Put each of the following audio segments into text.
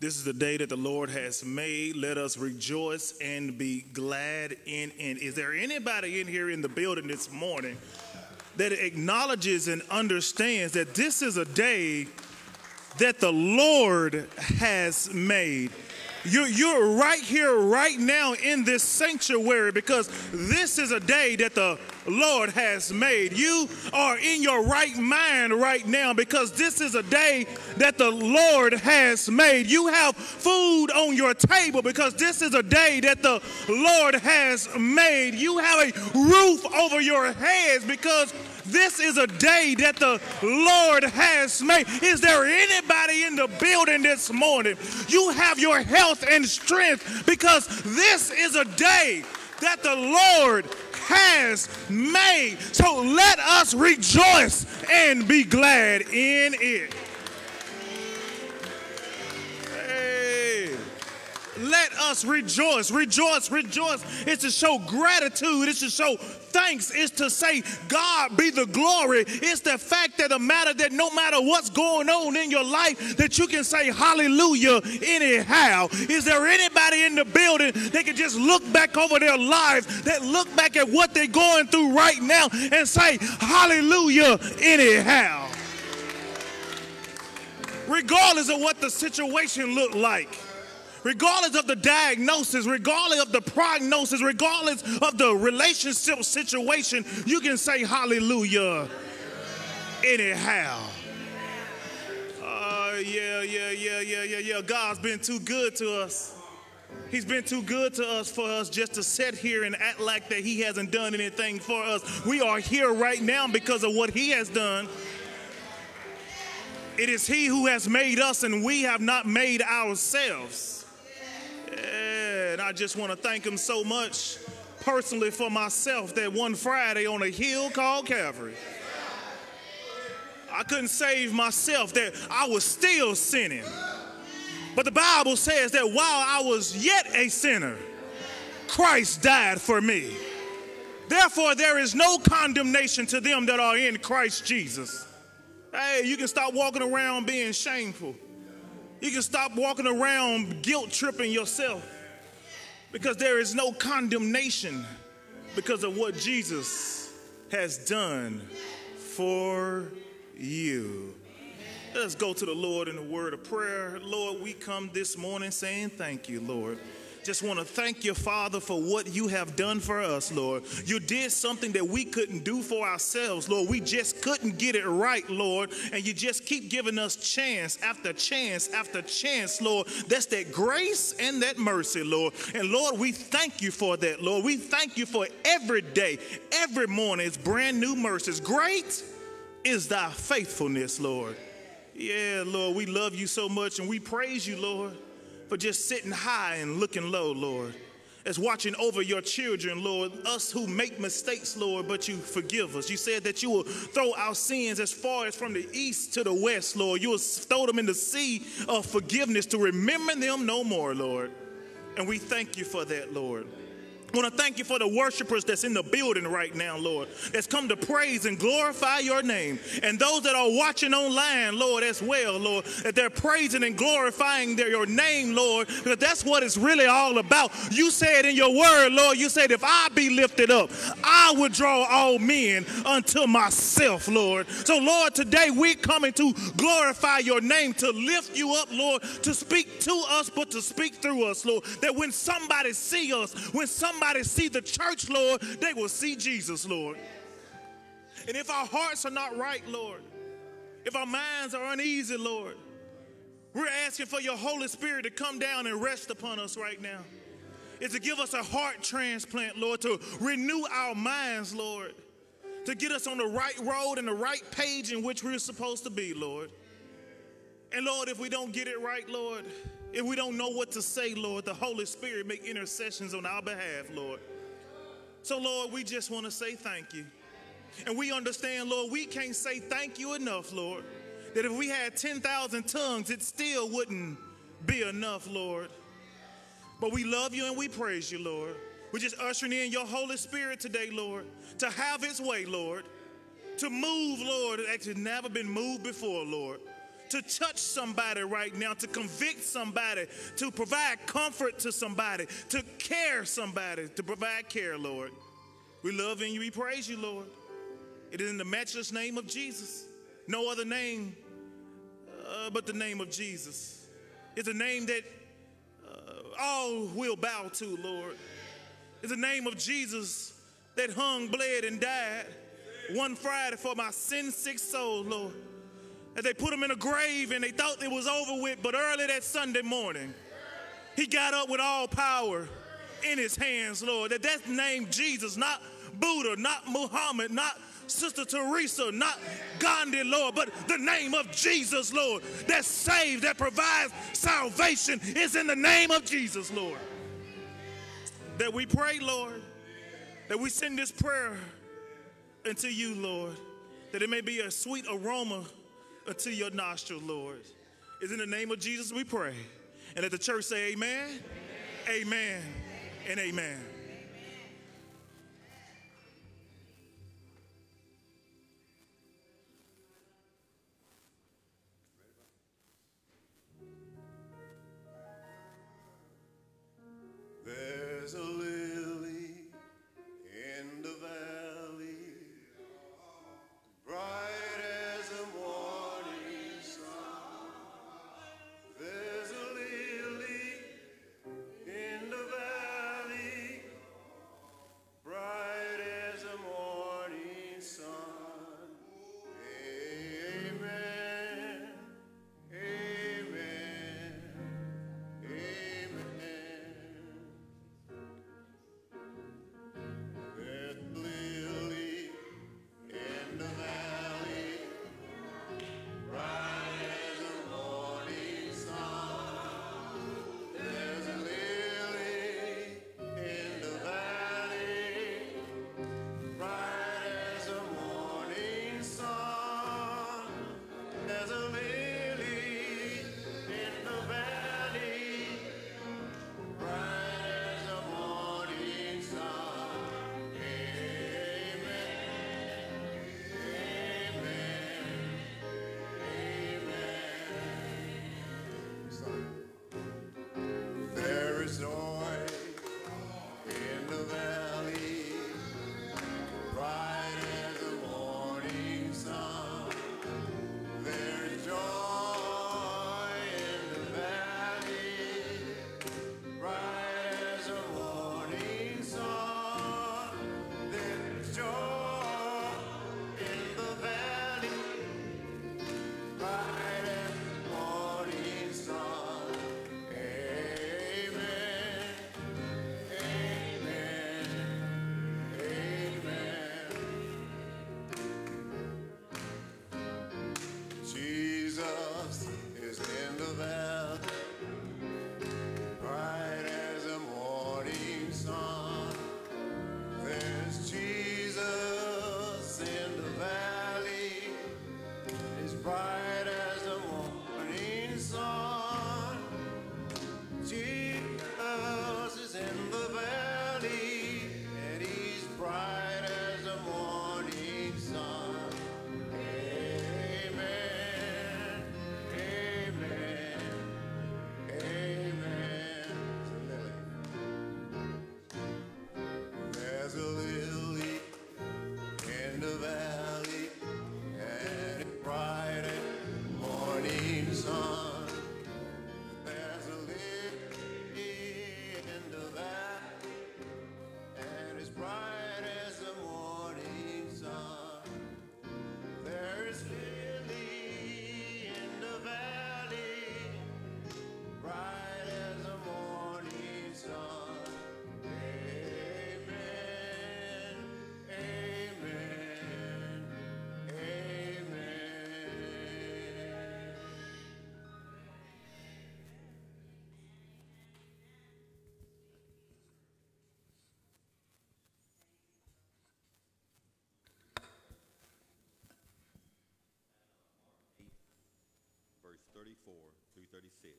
This is the day that the Lord has made. Let us rejoice and be glad in it. Is there anybody in here in the building this morning that acknowledges and understands that this is a day that the Lord has made? You're, you're right here, right now in this sanctuary because this is a day that the Lord has made. You are in your right mind right now because this is a day that the Lord has made. You have food on your table because this is a day that the Lord has made. You have a roof over your heads because this is a day that the Lord has made. Is there anybody in the building this morning? You have your health and strength because this is a day that the Lord has made. So let us rejoice and be glad in it. Let us rejoice, rejoice, rejoice. It's to show gratitude. It's to show thanks. It's to say, God be the glory. It's the fact that the matter that no matter what's going on in your life, that you can say hallelujah anyhow. Is there anybody in the building that can just look back over their lives, that look back at what they're going through right now and say hallelujah anyhow? Regardless of what the situation looked like regardless of the diagnosis, regardless of the prognosis, regardless of the relationship situation, you can say hallelujah anyhow. Uh, yeah, yeah, yeah, yeah, yeah, yeah. God's been too good to us. He's been too good to us for us just to sit here and act like that he hasn't done anything for us. We are here right now because of what he has done. It is he who has made us and we have not made ourselves. And I just want to thank him so much personally for myself that one Friday on a hill called Calvary. I couldn't save myself, that I was still sinning. But the Bible says that while I was yet a sinner, Christ died for me. Therefore, there is no condemnation to them that are in Christ Jesus. Hey, you can stop walking around being shameful. You can stop walking around guilt tripping yourself because there is no condemnation because of what Jesus has done for you. Let us go to the Lord in a word of prayer. Lord, we come this morning saying thank you, Lord just want to thank you, Father, for what you have done for us, Lord. You did something that we couldn't do for ourselves, Lord. We just couldn't get it right, Lord. And you just keep giving us chance after chance after chance, Lord. That's that grace and that mercy, Lord. And Lord, we thank you for that, Lord. We thank you for every day, every morning, it's brand new mercies. Great is thy faithfulness, Lord. Yeah, Lord, we love you so much and we praise you, Lord for just sitting high and looking low, Lord. As watching over your children, Lord, us who make mistakes, Lord, but you forgive us. You said that you will throw our sins as far as from the east to the west, Lord. You will throw them in the sea of forgiveness to remember them no more, Lord. And we thank you for that, Lord. I want to thank you for the worshipers that's in the building right now, Lord, that's come to praise and glorify your name. And those that are watching online, Lord, as well, Lord, that they're praising and glorifying their, your name, Lord, because that's what it's really all about. You said in your word, Lord, you said, if I be lifted up, I will draw all men unto myself, Lord. So, Lord, today we're coming to glorify your name, to lift you up, Lord, to speak to us, but to speak through us, Lord. That when somebody see us, when somebody somebody see the church, Lord, they will see Jesus, Lord. And if our hearts are not right, Lord, if our minds are uneasy, Lord, we're asking for your Holy Spirit to come down and rest upon us right now. Is to give us a heart transplant, Lord, to renew our minds, Lord, to get us on the right road and the right page in which we're supposed to be, Lord. And Lord, if we don't get it right, Lord, if we don't know what to say, Lord, the Holy Spirit make intercessions on our behalf, Lord. So, Lord, we just want to say thank you. And we understand, Lord, we can't say thank you enough, Lord. That if we had 10,000 tongues, it still wouldn't be enough, Lord. But we love you and we praise you, Lord. We're just ushering in your Holy Spirit today, Lord, to have its way, Lord, to move, Lord, that has never been moved before, Lord, to touch somebody right now, to convict somebody, to provide comfort to somebody, to care somebody, to provide care, Lord. We love you, we praise you, Lord. It is in the matchless name of Jesus. No other name uh, but the name of Jesus. It's a name that uh, all will bow to, Lord. It's the name of Jesus that hung, bled, and died one Friday for my sin sick soul, Lord. As they put him in a grave and they thought it was over with, but early that Sunday morning, he got up with all power in his hands, Lord. That that's named Jesus, not Buddha, not Muhammad, not Sister Teresa, not Gandhi, Lord, but the name of Jesus, Lord, that saves, that provides salvation is in the name of Jesus, Lord. That we pray, Lord, that we send this prayer unto you, Lord, that it may be a sweet aroma Uh, unto your nostril, Lord. Is in the name of Jesus we pray. And let the church say amen, amen, amen and amen. There's a 34 through 36.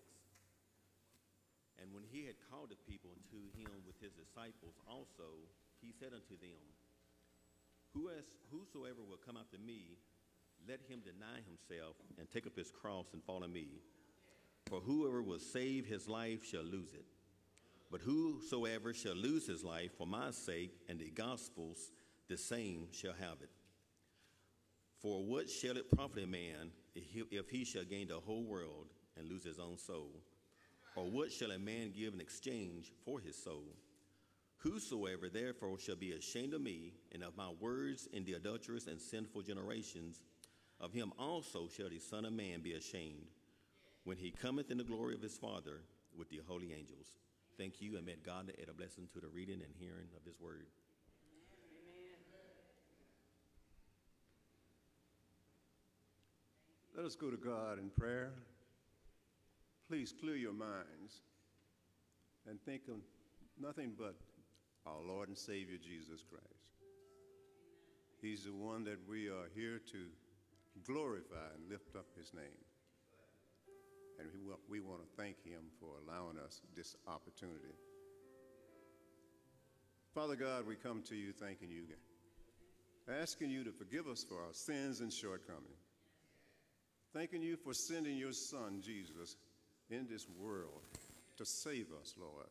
And when he had called the people to him with his disciples also, he said unto them, Whosoever will come after me, let him deny himself and take up his cross and follow me. For whoever will save his life shall lose it. But whosoever shall lose his life for my sake and the gospel's, the same shall have it. For what shall it profit a man if he shall gain the whole world and lose his own soul? Or what shall a man give in exchange for his soul? Whosoever therefore shall be ashamed of me and of my words in the adulterous and sinful generations, of him also shall the Son of Man be ashamed when he cometh in the glory of his Father with the holy angels. Thank you, and may God add a blessing to the reading and hearing of his word. Let us go to God in prayer. Please clear your minds and think of nothing but our Lord and Savior Jesus Christ. He's the one that we are here to glorify and lift up his name. And we want, we want to thank him for allowing us this opportunity. Father God, we come to you thanking you, asking you to forgive us for our sins and shortcomings. Thanking you for sending your son, Jesus, in this world to save us, Lord.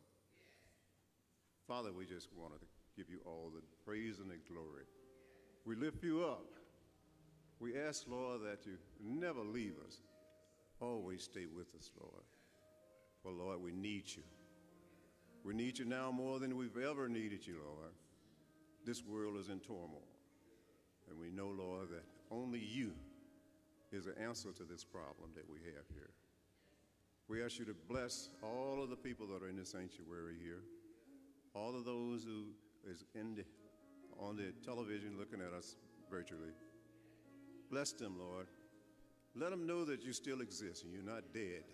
Father, we just want to give you all the praise and the glory. We lift you up. We ask, Lord, that you never leave us. Always stay with us, Lord. For, Lord, we need you. We need you now more than we've ever needed you, Lord. This world is in turmoil. And we know, Lord, that only you is the answer to this problem that we have here. We ask you to bless all of the people that are in the sanctuary here, all of those who is in the, on the television looking at us virtually. Bless them, Lord. Let them know that you still exist and you're not dead.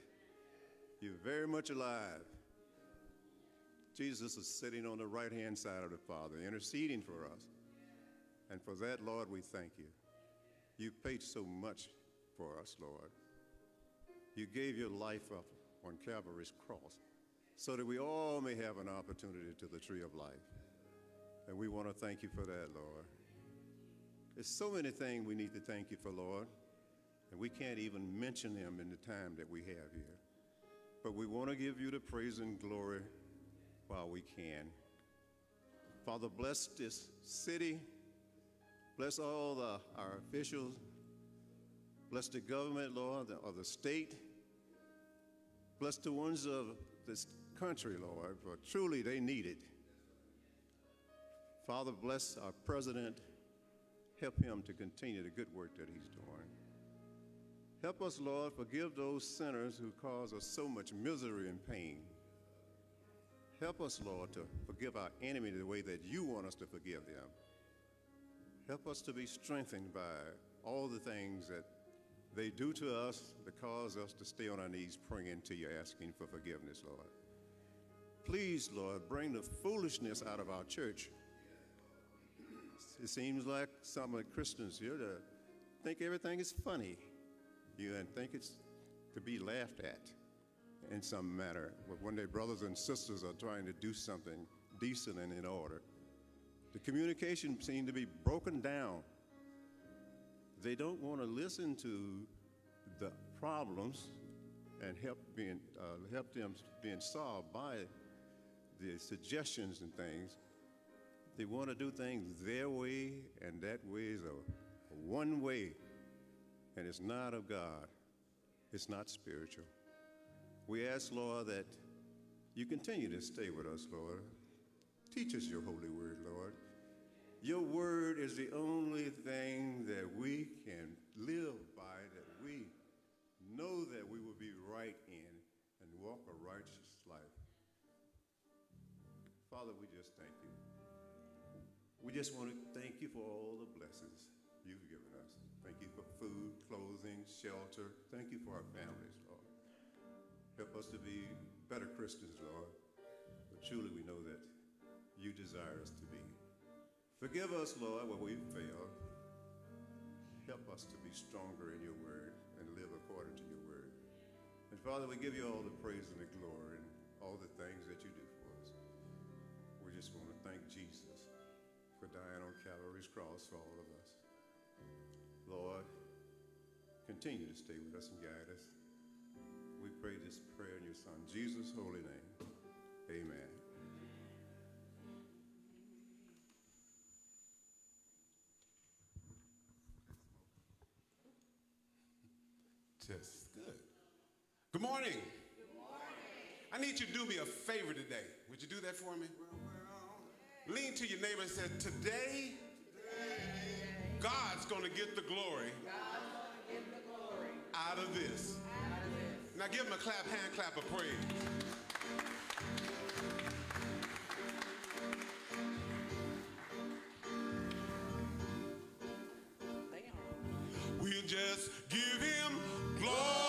You're very much alive. Jesus is sitting on the right hand side of the Father, interceding for us. And for that, Lord, we thank you. You've paid so much for us, Lord. You gave your life up on Calvary's cross so that we all may have an opportunity to the tree of life. And we want to thank you for that, Lord. There's so many things we need to thank you for, Lord, and we can't even mention them in the time that we have here. But we want to give you the praise and glory while we can. Father, bless this city. Bless all the, our officials. Bless the government, Lord, of the state. Bless the ones of this country, Lord, for truly they need it. Father, bless our president. Help him to continue the good work that he's doing. Help us, Lord, forgive those sinners who cause us so much misery and pain. Help us, Lord, to forgive our enemy the way that you want us to forgive them. Help us to be strengthened by all the things that they do to us that cause us to stay on our knees praying to you, asking for forgiveness, Lord. Please, Lord, bring the foolishness out of our church. It seems like some of the Christians here to think everything is funny. You and think it's to be laughed at in some manner. But when their brothers and sisters are trying to do something decent and in order, the communication seems to be broken down. They don't want to listen to the problems and help being uh, help them being solved by the suggestions and things. They want to do things their way, and that way is a, a one way, and it's not of God. It's not spiritual. We ask, Lord, that you continue to stay with us, Lord. Teach us your holy word, Lord. Your word is the only thing that we can live by, that we know that we will be right in and walk a righteous life. Father, we just thank you. We just want to thank you for all the blessings you've given us. Thank you for food, clothing, shelter. Thank you for our families, Lord. Help us to be better Christians, Lord. But truly, we know that you desire us to. Forgive us, Lord, where we fail. Help us to be stronger in your word and live according to your word. And Father, we give you all the praise and the glory. And all the things that you do for us. We just want to thank Jesus for dying on Calvary's cross for all of us. Lord, continue to stay with us and guide us. We pray this prayer in your Son, Jesus' holy name. Amen. Just good. Good morning. Good morning. I need you to do me a favor today. Would you do that for me? Lean to your neighbor and say, Today, God's going to get the glory out of this. Now give him a clap, hand clap of praise. We'll just give him glory.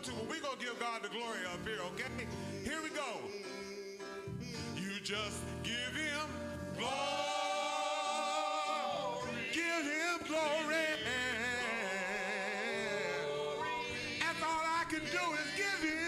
Want to, but we're gonna give God the glory up here, okay? Here we go. You just give him glory. Give him glory. That's all I can do is give him.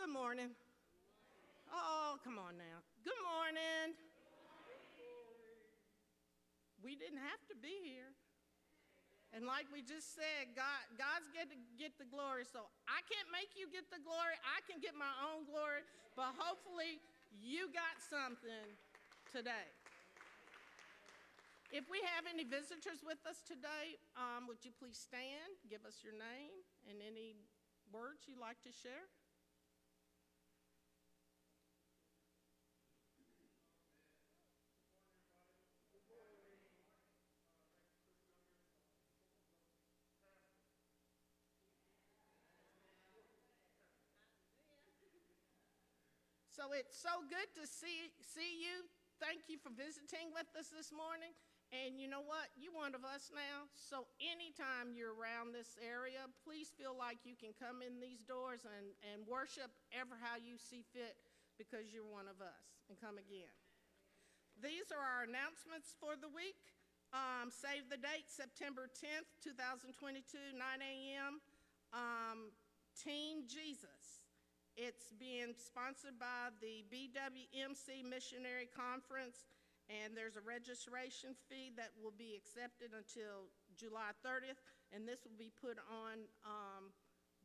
Good morning. Oh, come on now. Good morning. We didn't have to be here. And like we just said, God, God's get to get the glory. So I can't make you get the glory. I can get my own glory. But hopefully you got something today. If we have any visitors with us today, um, would you please stand, give us your name, and any words you'd like to share? So it's so good to see, see you. Thank you for visiting with us this morning. And you know what? You're one of us now. So anytime you're around this area, please feel like you can come in these doors and, and worship ever how you see fit because you're one of us and come again. These are our announcements for the week. Um, save the date, September 10th, 2022, 9 a.m. Um, Team Jesus. It's being sponsored by the BWMC Missionary Conference, and there's a registration fee that will be accepted until July 30th, and this will be put on um,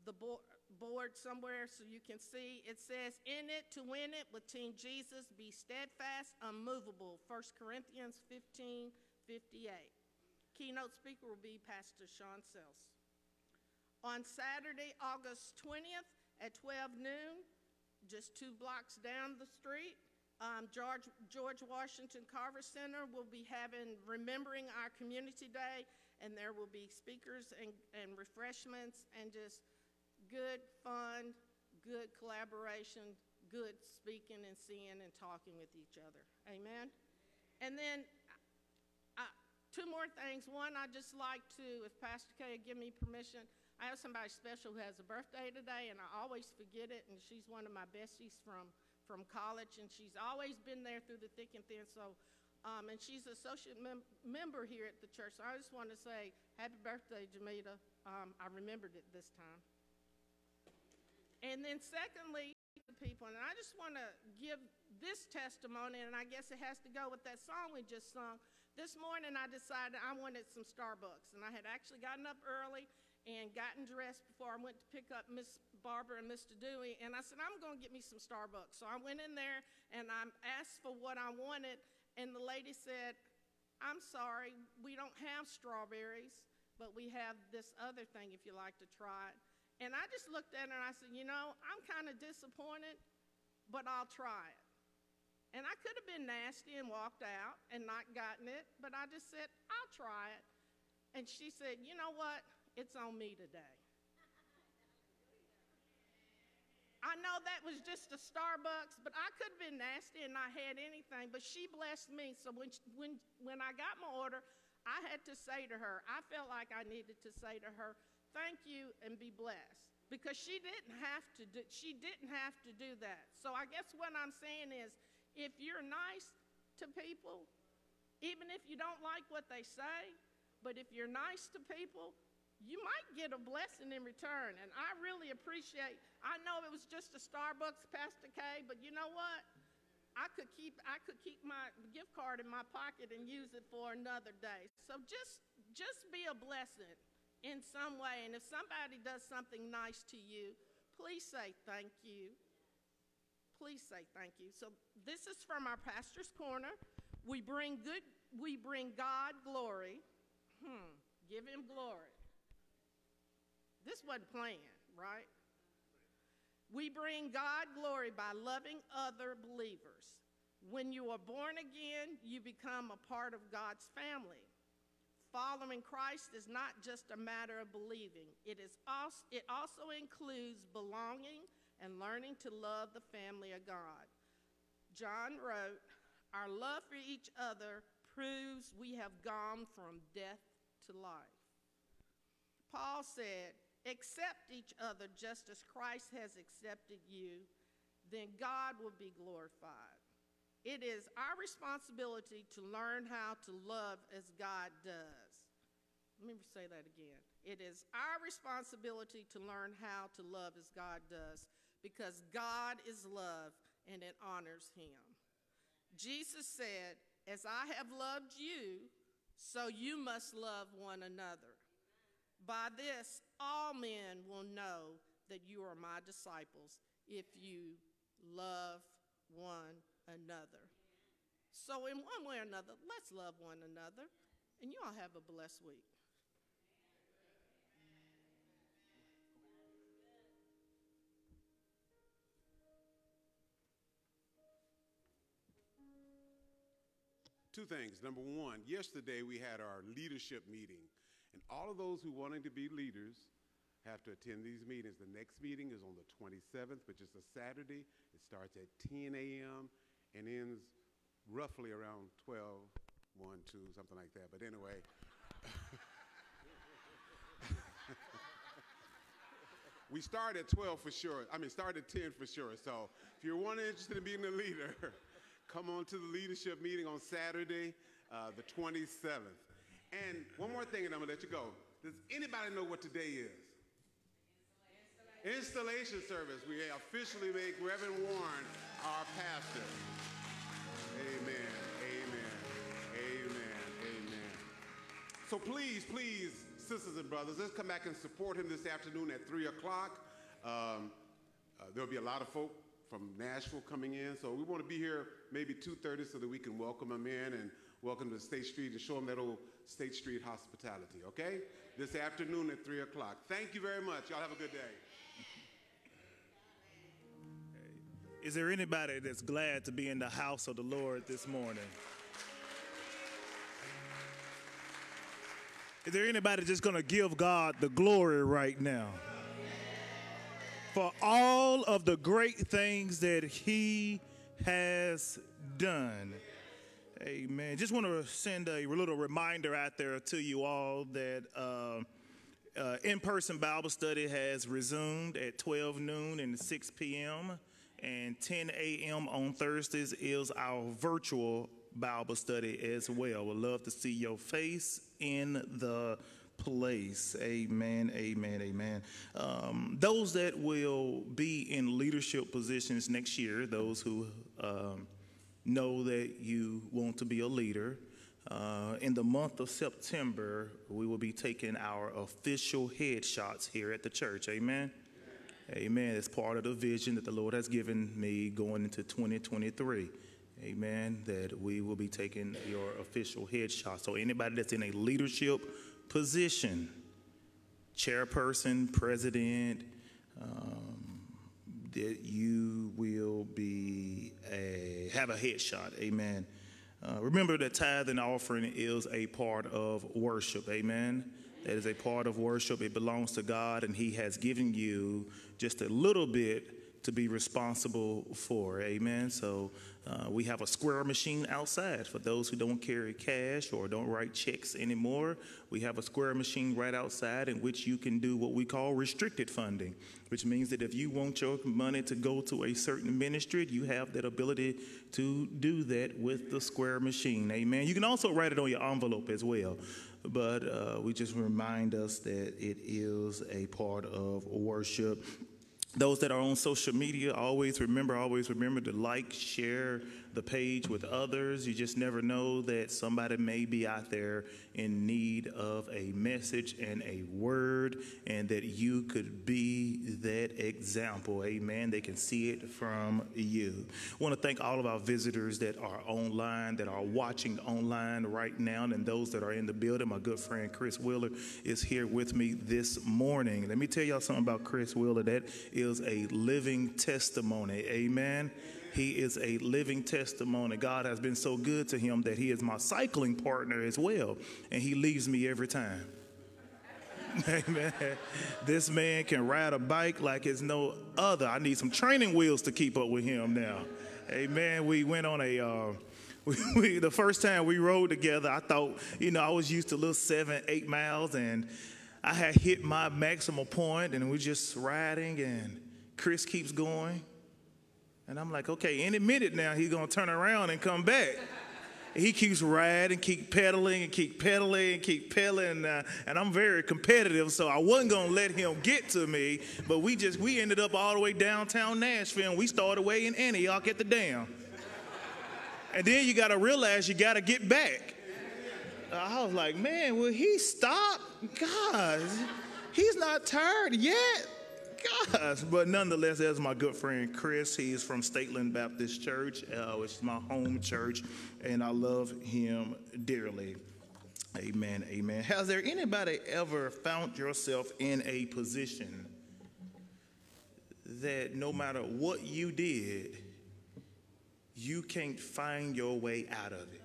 the bo- board somewhere so you can see. It says, In it to win it with Team Jesus, be steadfast, unmovable. 1 Corinthians 15 58. Keynote speaker will be Pastor Sean Sells. On Saturday, August 20th, at 12 noon, just two blocks down the street. Um, George, George Washington Carver Center will be having Remembering Our Community Day, and there will be speakers and, and refreshments and just good fun, good collaboration, good speaking and seeing and talking with each other. Amen. And then uh, two more things. One, I'd just like to, if Pastor Kay would give me permission, I have somebody special who has a birthday today, and I always forget it, and she's one of my besties from, from college, and she's always been there through the thick and thin. So, um, and she's an associate mem- member here at the church. So I just want to say, happy birthday, Jamita. Um, I remembered it this time. And then, secondly, the people, and I just want to give this testimony, and I guess it has to go with that song we just sung. This morning, I decided I wanted some Starbucks, and I had actually gotten up early and gotten dressed before I went to pick up Miss Barbara and Mr. Dewey. And I said, I'm going to get me some Starbucks. So I went in there and I asked for what I wanted. And the lady said, I'm sorry, we don't have strawberries, but we have this other thing if you like to try it. And I just looked at her and I said, You know, I'm kind of disappointed, but I'll try it. And I could have been nasty and walked out and not gotten it, but I just said, I'll try it. And she said, You know what? It's on me today. I know that was just a Starbucks, but I could have been nasty and not had anything, but she blessed me. So when, when, when I got my order, I had to say to her, I felt like I needed to say to her, thank you and be blessed. Because she didn't have to do, she didn't have to do that. So I guess what I'm saying is if you're nice to people, even if you don't like what they say, but if you're nice to people, you might get a blessing in return. And I really appreciate, I know it was just a Starbucks, Pastor K, but you know what? I could keep I could keep my gift card in my pocket and use it for another day. So just just be a blessing in some way. And if somebody does something nice to you, please say thank you. Please say thank you. So this is from our pastor's corner. We bring good we bring God glory. Hmm. Give him glory. This wasn't planned, right? We bring God glory by loving other believers. When you are born again, you become a part of God's family. Following Christ is not just a matter of believing, it, is also, it also includes belonging and learning to love the family of God. John wrote, Our love for each other proves we have gone from death to life. Paul said, Accept each other just as Christ has accepted you, then God will be glorified. It is our responsibility to learn how to love as God does. Let me say that again. It is our responsibility to learn how to love as God does because God is love and it honors him. Jesus said, As I have loved you, so you must love one another. By this, all men will know that you are my disciples if you love one another. So, in one way or another, let's love one another. And you all have a blessed week. Two things. Number one, yesterday we had our leadership meeting, and all of those who wanting to be leaders have to attend these meetings. The next meeting is on the 27th, which is a Saturday. It starts at 10 a.m. and ends roughly around 12, 1, 2, something like that. But anyway. we start at 12 for sure. I mean, start at 10 for sure. So if you're one interested in being a leader, come on to the leadership meeting on Saturday, uh, the 27th. And one more thing, and I'm gonna let you go. Does anybody know what today is? Installation service. We officially make Reverend Warren our pastor. Amen. Amen. Amen. Amen. So please, please, sisters and brothers, let's come back and support him this afternoon at 3 o'clock. Um, uh, there'll be a lot of folk from Nashville coming in, so we want to be here maybe 2.30 so that we can welcome them in and welcome to State Street and show them that old State Street hospitality, okay? This afternoon at 3 o'clock. Thank you very much. Y'all have a good day. Is there anybody that's glad to be in the house of the Lord this morning? Is there anybody just going to give God the glory right now? For all of the great things that He has done. Amen. Just want to send a little reminder out there to you all that uh, uh, in person Bible study has resumed at 12 noon and 6 p.m. And 10 a.m. on Thursdays is our virtual Bible study as well. We'd love to see your face in the place. Amen, amen, amen. Um, those that will be in leadership positions next year, those who um, know that you want to be a leader, uh, in the month of September, we will be taking our official headshots here at the church. Amen. Amen. It's part of the vision that the Lord has given me going into 2023. Amen. That we will be taking your official headshot. So anybody that's in a leadership position, chairperson, president, um, that you will be a, have a headshot. Amen. Uh, remember that tithe and offering is a part of worship. Amen. That is a part of worship. It belongs to God, and He has given you just a little bit to be responsible for. Amen. So uh, we have a square machine outside for those who don't carry cash or don't write checks anymore. We have a square machine right outside in which you can do what we call restricted funding, which means that if you want your money to go to a certain ministry, you have that ability to do that with the square machine. Amen. You can also write it on your envelope as well but uh, we just remind us that it is a part of worship those that are on social media, always remember, always remember to like, share the page with others. You just never know that somebody may be out there in need of a message and a word, and that you could be that example. Amen. They can see it from you. I want to thank all of our visitors that are online, that are watching online right now, and those that are in the building. My good friend Chris Wheeler is here with me this morning. Let me tell y'all something about Chris Wheeler. That is a living testimony. Amen. He is a living testimony. God has been so good to him that he is my cycling partner as well, and he leaves me every time. Amen. This man can ride a bike like it's no other. I need some training wheels to keep up with him now. Amen. We went on a. Uh, we, we, the first time we rode together, I thought, you know, I was used to little seven, eight miles, and I had hit my maximum point, and we're just riding, and Chris keeps going. And I'm like, okay, any minute now he's gonna turn around and come back. he keeps riding, keep pedaling, and keep pedaling, and keep pedaling. Uh, and I'm very competitive, so I wasn't gonna let him get to me. But we just we ended up all the way downtown Nashville, and we started way in Antioch at the dam. and then you gotta realize you gotta get back. I was like, man, will he stop? God, he's not tired yet. Gosh, but nonetheless, that's my good friend Chris. He is from Stateland Baptist Church, uh, which is my home church, and I love him dearly. Amen, amen. Has there anybody ever found yourself in a position that no matter what you did, you can't find your way out of it?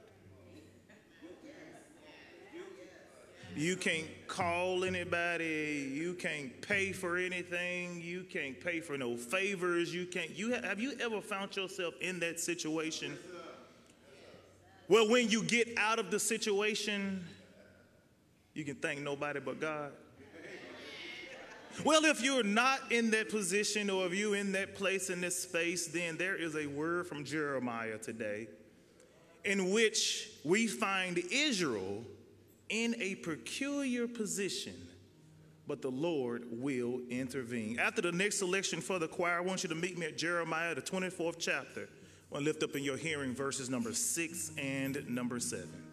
You can't call anybody. You can't pay for anything. You can't pay for no favors. You can't. You have, have you ever found yourself in that situation? Well, when you get out of the situation, you can thank nobody but God. Well, if you're not in that position or if you're in that place in this space, then there is a word from Jeremiah today in which we find Israel in a peculiar position, but the Lord will intervene. After the next selection for the choir, I want you to meet me at Jeremiah, the 24th chapter. I want to lift up in your hearing verses number six and number seven.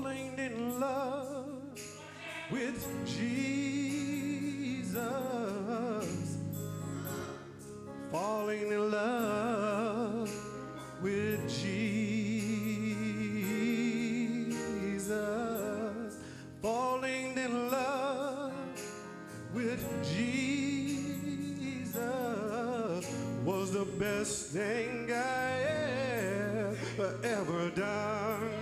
Falling in love with Jesus. Falling in love with Jesus. Falling in love with Jesus was the best thing I ever, ever done.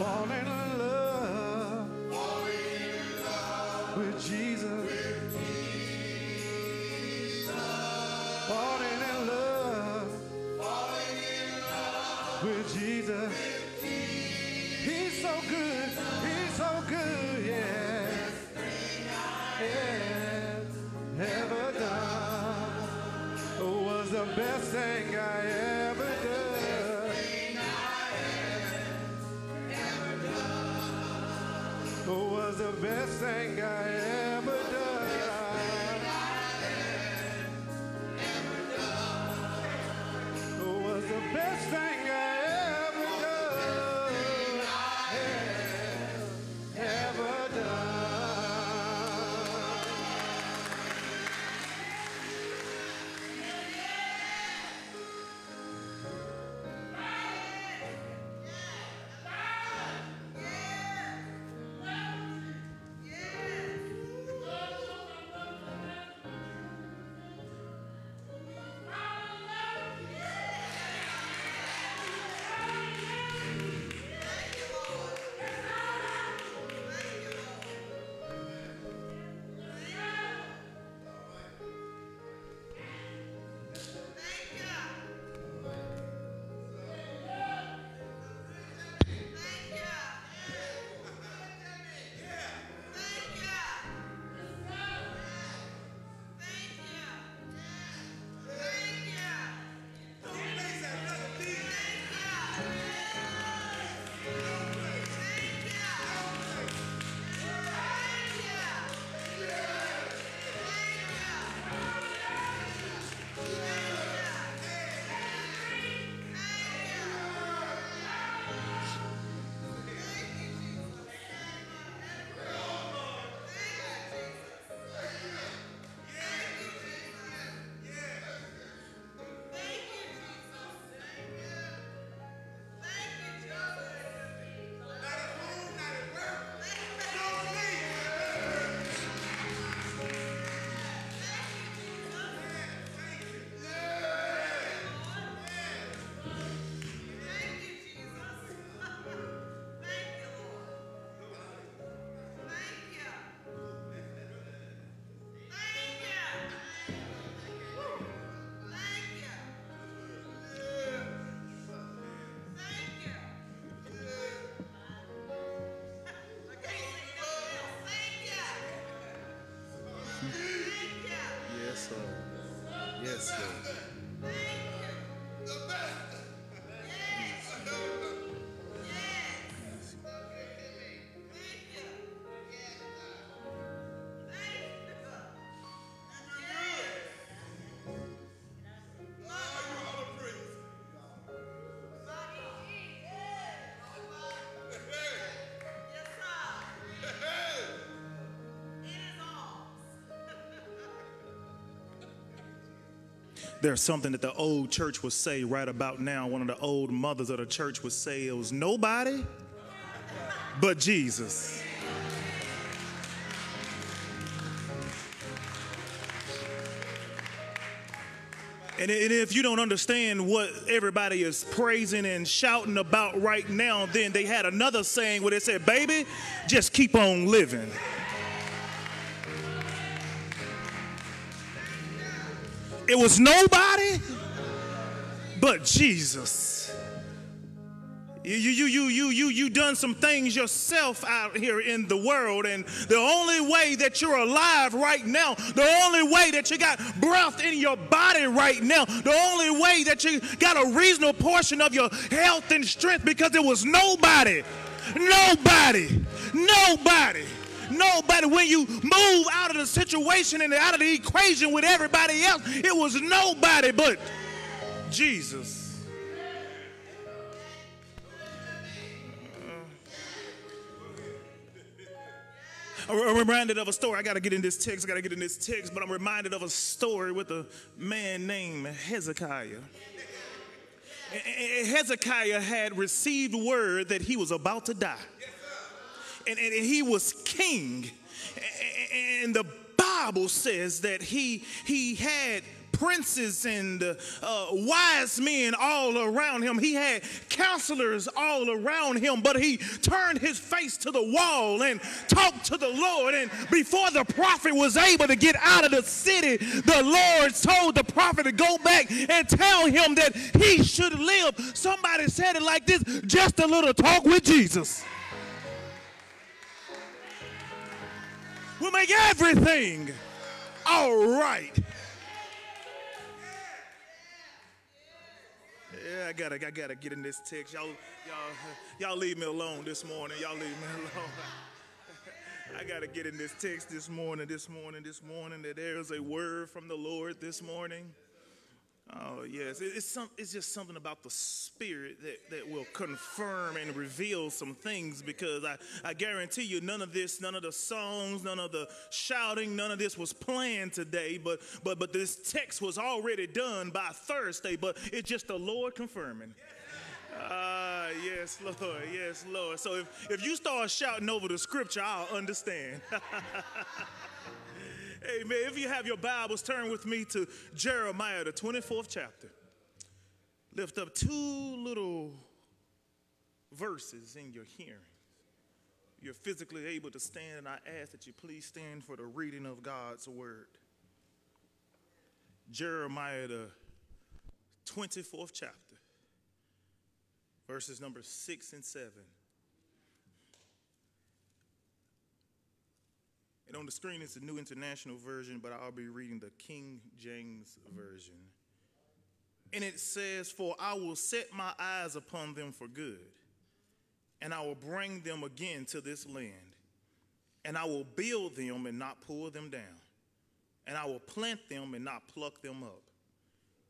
Fall in love. With Jesus. Falling in love. With Jesus. He's so good. He's so good. Yeah. Ever done was the best thing I best thing I There's something that the old church would say right about now. One of the old mothers of the church would say it was nobody but Jesus. And if you don't understand what everybody is praising and shouting about right now, then they had another saying where they said, Baby, just keep on living. It was nobody but Jesus. You, you, you, you, you, you, done some things yourself out here in the world, and the only way that you're alive right now, the only way that you got breath in your body right now, the only way that you got a reasonable portion of your health and strength because it was nobody, nobody, nobody. Nobody, when you move out of the situation and out of the equation with everybody else, it was nobody but Jesus. I'm reminded of a story. I got to get in this text. I got to get in this text, but I'm reminded of a story with a man named Hezekiah. Hezekiah had received word that he was about to die. And, and he was king. And the Bible says that he, he had princes and uh, wise men all around him. He had counselors all around him, but he turned his face to the wall and talked to the Lord. And before the prophet was able to get out of the city, the Lord told the prophet to go back and tell him that he should live. Somebody said it like this just a little talk with Jesus. Will make everything all right. Yeah, I gotta, I gotta get in this text. Y'all, y'all, y'all leave me alone this morning. Y'all leave me alone. I gotta get in this text this morning, this morning, this morning. That there is a word from the Lord this morning. Oh, yes. It's, some, it's just something about the Spirit that, that will confirm and reveal some things because I, I guarantee you none of this, none of the songs, none of the shouting, none of this was planned today, but, but, but this text was already done by Thursday, but it's just the Lord confirming. Ah, uh, yes, Lord, yes, Lord. So if, if you start shouting over the scripture, I'll understand. Amen. If you have your Bibles, turn with me to Jeremiah, the 24th chapter. Lift up two little verses in your hearing. You're physically able to stand, and I ask that you please stand for the reading of God's word. Jeremiah, the 24th chapter, verses number 6 and 7. And on the screen it's the New International Version, but I'll be reading the King James Version. And it says, For I will set my eyes upon them for good, and I will bring them again to this land, and I will build them and not pull them down, and I will plant them and not pluck them up,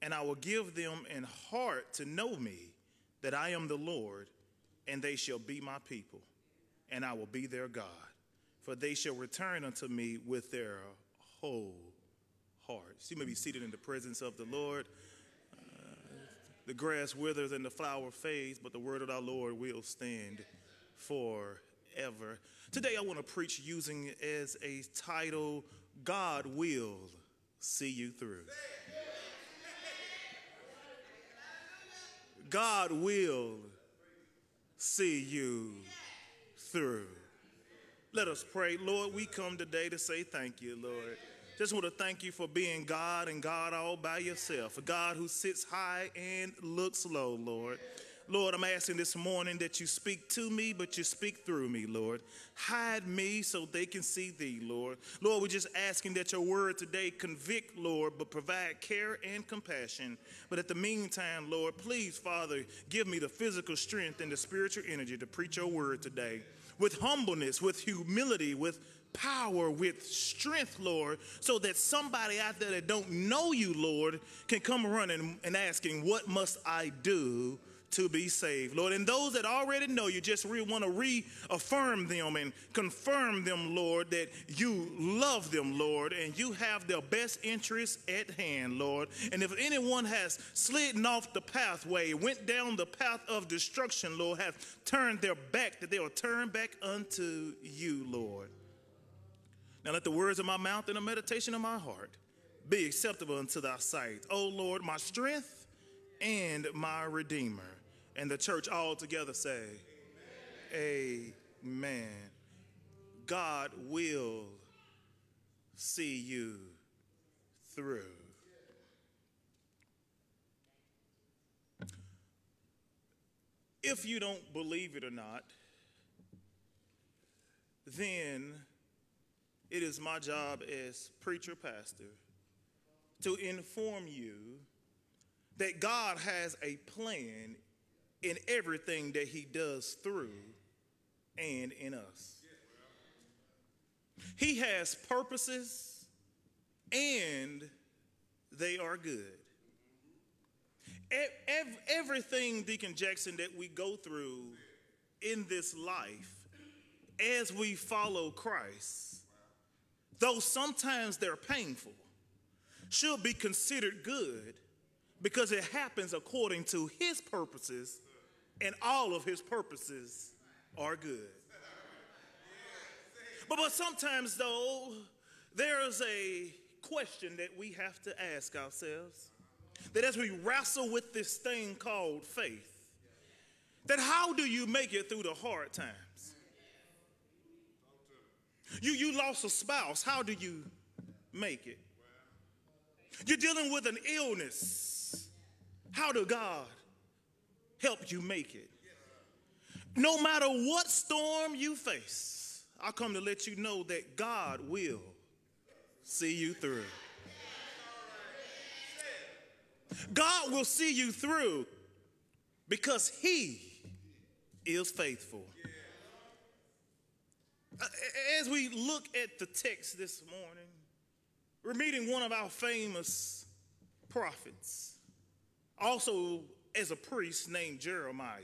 and I will give them an heart to know me, that I am the Lord, and they shall be my people, and I will be their God for they shall return unto me with their whole hearts. You may be seated in the presence of the Lord. Uh, the grass withers and the flower fades, but the word of our Lord will stand forever. Today, I want to preach using as a title, God Will See You Through. God will see you through. Let us pray. Lord, we come today to say thank you, Lord. Just want to thank you for being God and God all by yourself, a God who sits high and looks low, Lord. Lord, I'm asking this morning that you speak to me, but you speak through me, Lord. Hide me so they can see thee, Lord. Lord, we're just asking that your word today convict, Lord, but provide care and compassion. But at the meantime, Lord, please, Father, give me the physical strength and the spiritual energy to preach your word today with humbleness, with humility, with power, with strength, Lord, so that somebody out there that don't know you, Lord, can come running and asking, What must I do to be saved, Lord. And those that already know you just re- want to reaffirm them and confirm them, Lord, that you love them, Lord, and you have their best interests at hand, Lord. And if anyone has slidden off the pathway, went down the path of destruction, Lord, have turned their back, that they will turn back unto you, Lord. Now let the words of my mouth and the meditation of my heart be acceptable unto thy sight. O Lord, my strength and my redeemer. And the church all together say, Amen. Amen. God will see you through. If you don't believe it or not, then it is my job as preacher pastor to inform you that God has a plan in everything that he does through and in us. He has purposes and they are good. Everything, Deacon Jackson, that we go through in this life as we follow Christ, though sometimes they're painful, should be considered good because it happens according to his purposes and all of his purposes are good. But, but sometimes, though, there's a question that we have to ask ourselves. That as we wrestle with this thing called faith, that how do you make it through the hard times? You, you lost a spouse, how do you make it? You're dealing with an illness, how do God help you make it? No matter what storm you face, I come to let you know that God will see you through. God will see you through because He is faithful. Uh, As we look at the text this morning, we're meeting one of our famous prophets, also as a priest named Jeremiah.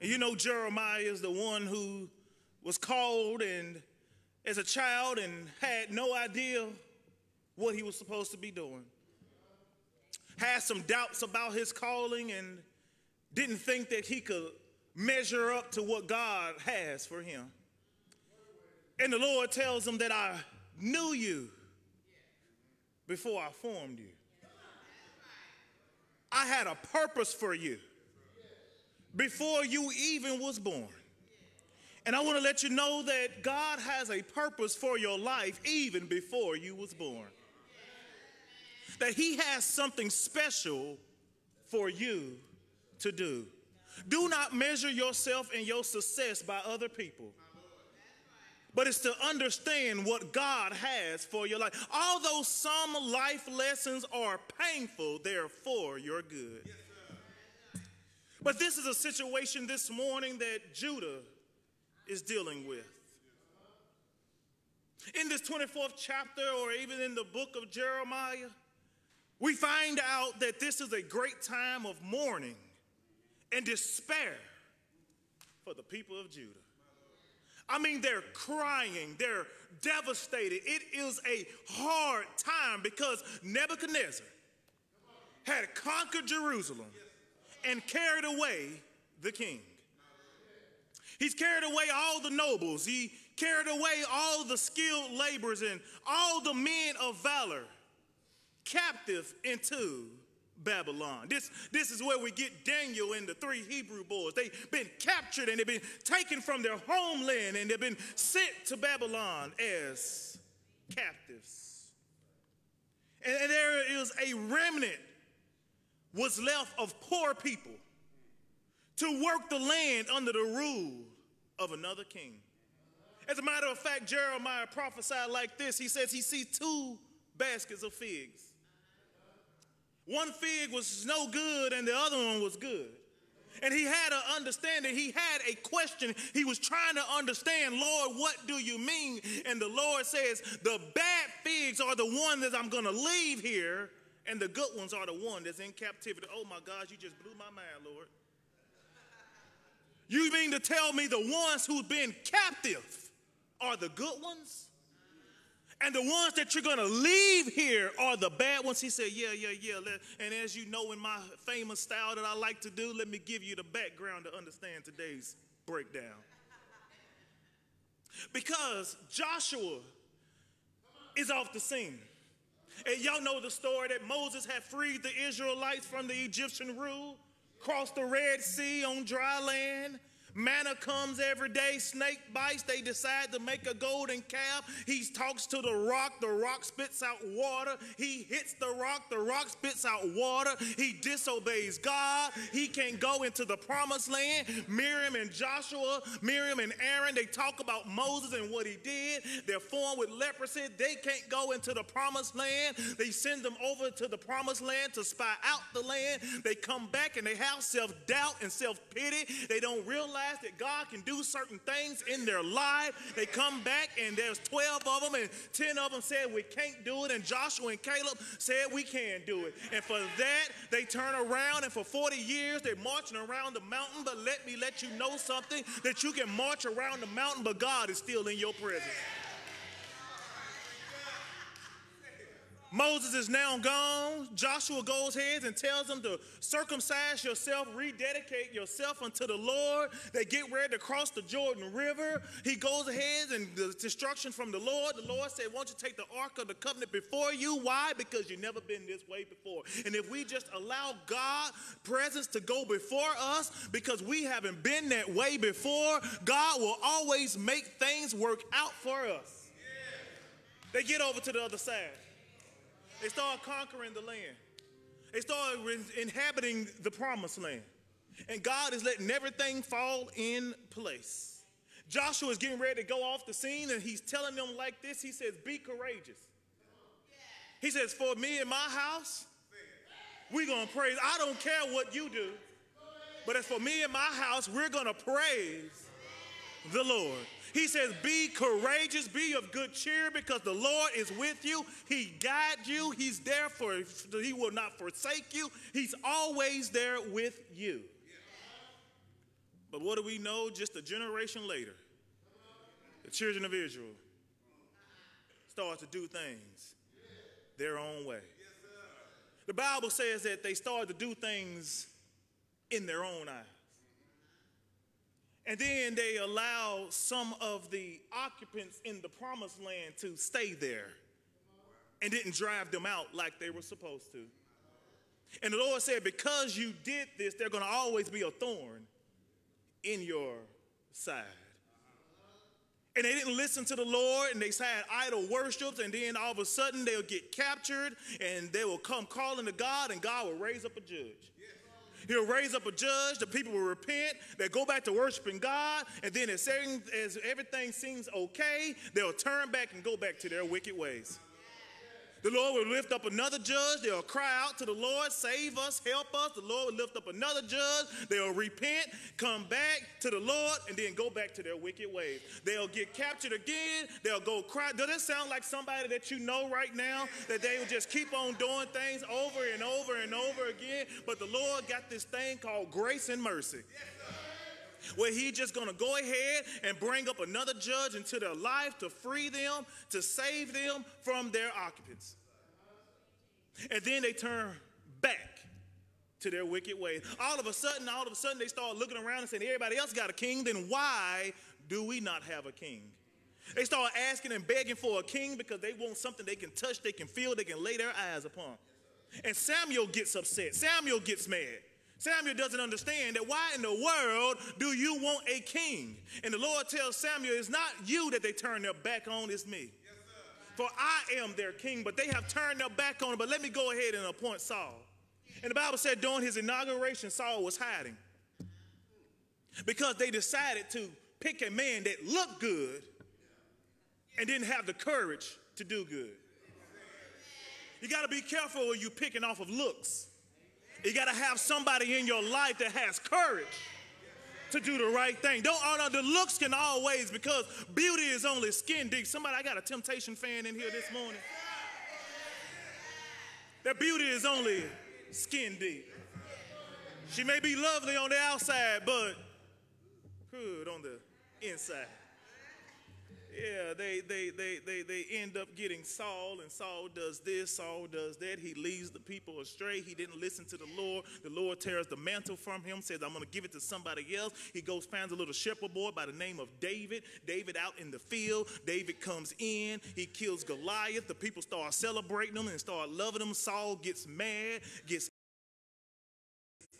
And you know, Jeremiah is the one who was called and as a child and had no idea what he was supposed to be doing. Had some doubts about his calling and didn't think that he could measure up to what God has for him. And the Lord tells him that I knew you before I formed you. I had a purpose for you before you even was born. And I want to let you know that God has a purpose for your life even before you was born. That he has something special for you to do. Do not measure yourself and your success by other people. But it's to understand what God has for your life. Although some life lessons are painful, they're for your good. But this is a situation this morning that Judah is dealing with. In this 24th chapter, or even in the book of Jeremiah, we find out that this is a great time of mourning and despair for the people of Judah. I mean, they're crying, they're devastated. It is a hard time because Nebuchadnezzar had conquered Jerusalem and carried away the king. He's carried away all the nobles. He carried away all the skilled laborers and all the men of valor captive into Babylon. This, this is where we get Daniel and the three Hebrew boys. They've been captured and they've been taken from their homeland and they've been sent to Babylon as captives. And, and there is a remnant was left of poor people to work the land under the rule of another king. As a matter of fact, Jeremiah prophesied like this. He says he sees two baskets of figs. One fig was no good and the other one was good. And he had an understanding. He had a question. He was trying to understand, Lord, what do you mean? And the Lord says, the bad figs are the one that I'm going to leave here, and the good ones are the one that's in captivity. Oh my gosh, you just blew my mind, Lord. You mean to tell me the ones who've been captive are the good ones? And the ones that you're going to leave here are the bad ones. He said, Yeah, yeah, yeah. And as you know, in my famous style that I like to do, let me give you the background to understand today's breakdown. Because Joshua is off the scene. And y'all know the story that Moses had freed the Israelites from the Egyptian rule, crossed the Red Sea on dry land. Manna comes every day, snake bites. They decide to make a golden calf. He talks to the rock. The rock spits out water. He hits the rock. The rock spits out water. He disobeys God. He can't go into the promised land. Miriam and Joshua, Miriam and Aaron, they talk about Moses and what he did. They're formed with leprosy. They can't go into the promised land. They send them over to the promised land to spy out the land. They come back and they have self doubt and self pity. They don't realize that God can do certain things in their life. They come back and there's 12 of them and 10 of them said we can't do it and Joshua and Caleb said we can do it. And for that, they turn around and for 40 years they're marching around the mountain. But let me let you know something that you can march around the mountain, but God is still in your presence. Moses is now gone. Joshua goes ahead and tells them to circumcise yourself, rededicate yourself unto the Lord. They get ready to cross the Jordan River. He goes ahead and the instruction from the Lord. The Lord said, Won't you take the ark of the covenant before you? Why? Because you've never been this way before. And if we just allow God's presence to go before us, because we haven't been that way before, God will always make things work out for us. They get over to the other side. They start conquering the land. They start inhabiting the promised land. And God is letting everything fall in place. Joshua is getting ready to go off the scene and he's telling them like this. He says, Be courageous. He says, For me and my house, we're going to praise. I don't care what you do, but as for me and my house, we're going to praise the Lord. He says, Be courageous, be of good cheer, because the Lord is with you. He guides you. He's there for He will not forsake you. He's always there with you. But what do we know just a generation later? The children of Israel start to do things their own way. The Bible says that they started to do things in their own eyes. And then they allow some of the occupants in the promised land to stay there and didn't drive them out like they were supposed to. And the Lord said, Because you did this, there's going to always be a thorn in your side. And they didn't listen to the Lord and they had idol worships, and then all of a sudden they'll get captured and they will come calling to God, and God will raise up a judge. He'll raise up a judge. The people will repent. They go back to worshiping God. And then as, as everything seems okay, they'll turn back and go back to their wicked ways. The Lord will lift up another judge. They'll cry out to the Lord, save us, help us. The Lord will lift up another judge. They'll repent, come back to the Lord, and then go back to their wicked ways. They'll get captured again. They'll go cry. Does it sound like somebody that you know right now that they will just keep on doing things over and over and over again? But the Lord got this thing called grace and mercy. Where he just to go ahead and bring up another judge into their life to free them, to save them from their occupants. And then they turn back to their wicked ways. All of a sudden, all of a sudden, they start looking around and saying, everybody else got a king, then why do we not have a king? They start asking and begging for a king because they want something they can touch, they can feel, they can lay their eyes upon. And Samuel gets upset. Samuel gets mad. Samuel doesn't understand that why in the world do you want a king? And the Lord tells Samuel, it's not you that they turn their back on, it's me. For I am their king, but they have turned their back on him. But let me go ahead and appoint Saul. And the Bible said during his inauguration, Saul was hiding because they decided to pick a man that looked good and didn't have the courage to do good. You got to be careful when you're picking off of looks. You got to have somebody in your life that has courage to do the right thing. Don't oh no, the looks can always because beauty is only skin deep. Somebody, I got a temptation fan in here this morning. That beauty is only skin deep. She may be lovely on the outside, but good on the inside. Yeah, they, they, they, they, they end up getting Saul, and Saul does this, Saul does that. He leads the people astray. He didn't listen to the Lord. The Lord tears the mantle from him, says, I'm going to give it to somebody else. He goes, finds a little shepherd boy by the name of David. David out in the field. David comes in. He kills Goliath. The people start celebrating him and start loving him. Saul gets mad, gets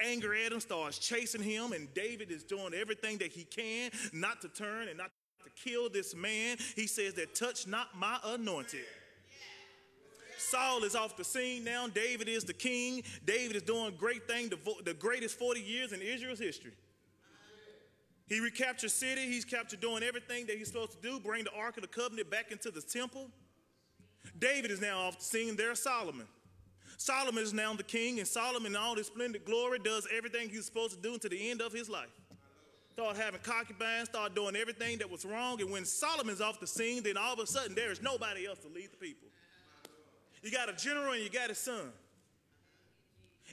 anger at him, starts chasing him, and David is doing everything that he can not to turn and not to kill this man. He says that touch not my anointed. Saul is off the scene now. David is the king. David is doing great thing, the, greatest 40 years in Israel's history. He recaptured city. He's captured doing everything that he's supposed to do, bring the Ark of the Covenant back into the temple. David is now off the scene. There's Solomon. Solomon is now the king, and Solomon, in all his splendid glory, does everything he's supposed to do until the end of his life start having concubines, start doing everything that was wrong. And when Solomon's off the scene, then all of a sudden there is nobody else to lead the people. You got a general and you got a son.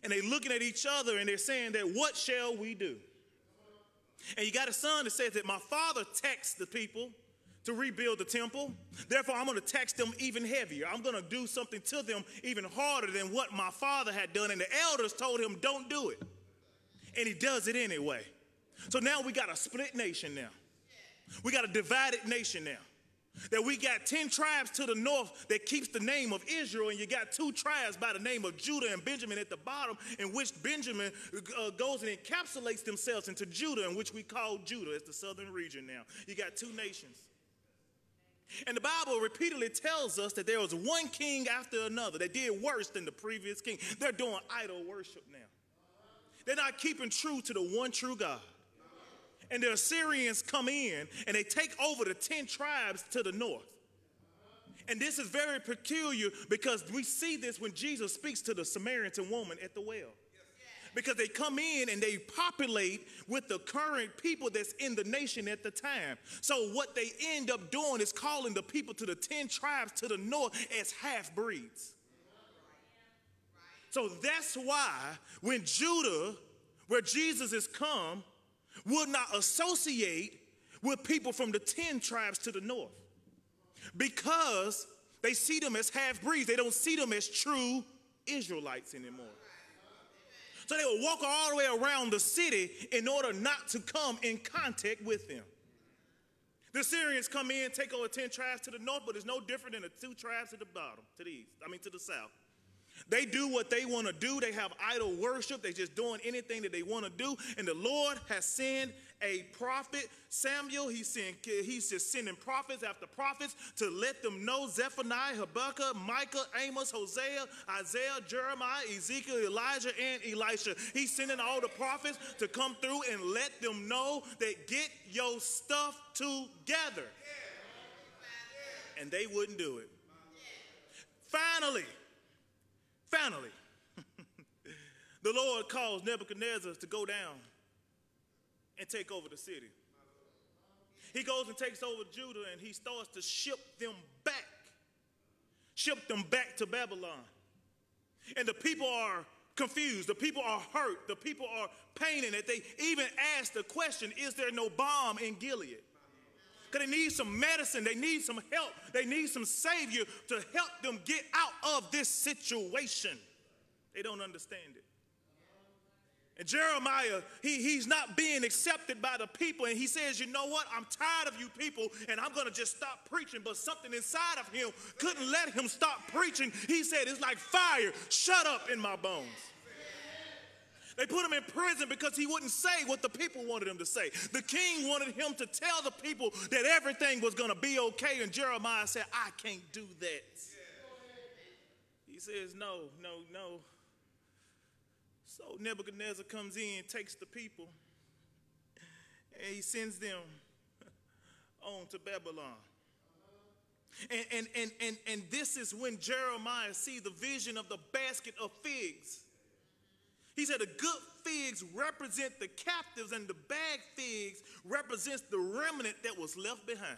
And they're looking at each other and they're saying that what shall we do? And you got a son that says that my father texts the people to rebuild the temple. Therefore, I'm going to tax them even heavier. I'm going to do something to them even harder than what my father had done. And the elders told him, don't do it. And he does it anyway. So now we got a split nation now. We got a divided nation now. That we got 10 tribes to the north that keeps the name of Israel, and you got two tribes by the name of Judah and Benjamin at the bottom, in which Benjamin uh, goes and encapsulates themselves into Judah, in which we call Judah as the southern region now. You got two nations. And the Bible repeatedly tells us that there was one king after another that did worse than the previous king. They're doing idol worship now. They're not keeping true to the one true God. And the Assyrians come in and they take over the 10 tribes to the north. And this is very peculiar because we see this when Jesus speaks to the Samaritan woman at the well because they come in and they populate with the current people that's in the nation at the time. So what they end up doing is calling the people to the 10 tribes to the north as half breeds. So that's why when Judah, where Jesus has come, would not associate with people from the 10 tribes to the north because they see them as half breeds. They don't see them as true Israelites anymore. So they would walk all the way around the city in order not to come in contact with them. The Syrians come in, take over 10 tribes to the north, but it's no different than the two tribes to the bottom, to the east, I mean to the south. They do what they want to do. They have idol worship. They're just doing anything that they want to do. And the Lord has sent a prophet, Samuel. He's, sent, he's just sending prophets after prophets to let them know Zephaniah, Habakkuk, Micah, Amos, Hosea, Isaiah, Jeremiah, Ezekiel, Elijah, and Elisha. He's sending all the prophets to come through and let them know that get your stuff together. And they wouldn't do it. Finally, Finally, the Lord calls Nebuchadnezzar to go down and take over the city. He goes and takes over Judah and he starts to ship them back, ship them back to Babylon. And the people are confused, the people are hurt, the people are pained that they even ask the question is there no balm in Gilead? Because they need some medicine, they need some help, they need some savior to help them get out of this situation. They don't understand it. And Jeremiah, he, he's not being accepted by the people. And he says, You know what? I'm tired of you people, and I'm going to just stop preaching. But something inside of him couldn't let him stop preaching. He said, It's like fire, shut up in my bones. They put him in prison because he wouldn't say what the people wanted him to say. The king wanted him to tell the people that everything was going to be okay, and Jeremiah said, I can't do that. He says, No, no, no. So Nebuchadnezzar comes in, takes the people, and he sends them on to Babylon. And, and, and, and, and this is when Jeremiah sees the vision of the basket of figs he said the good figs represent the captives and the bad figs represents the remnant that was left behind.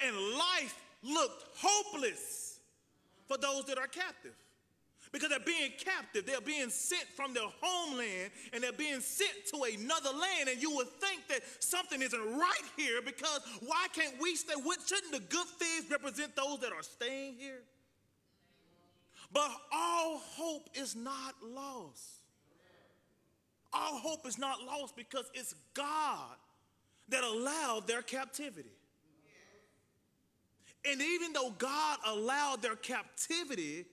And life looked hopeless for those that are captive. Because they're being captive, they're being sent from their homeland and they're being sent to another land. And you would think that something isn't right here because why can't we stay? Shouldn't the good figs represent those that are staying here? But all hope is not lost. All hope is not lost because it's God that allowed their captivity. And even though God allowed their captivity,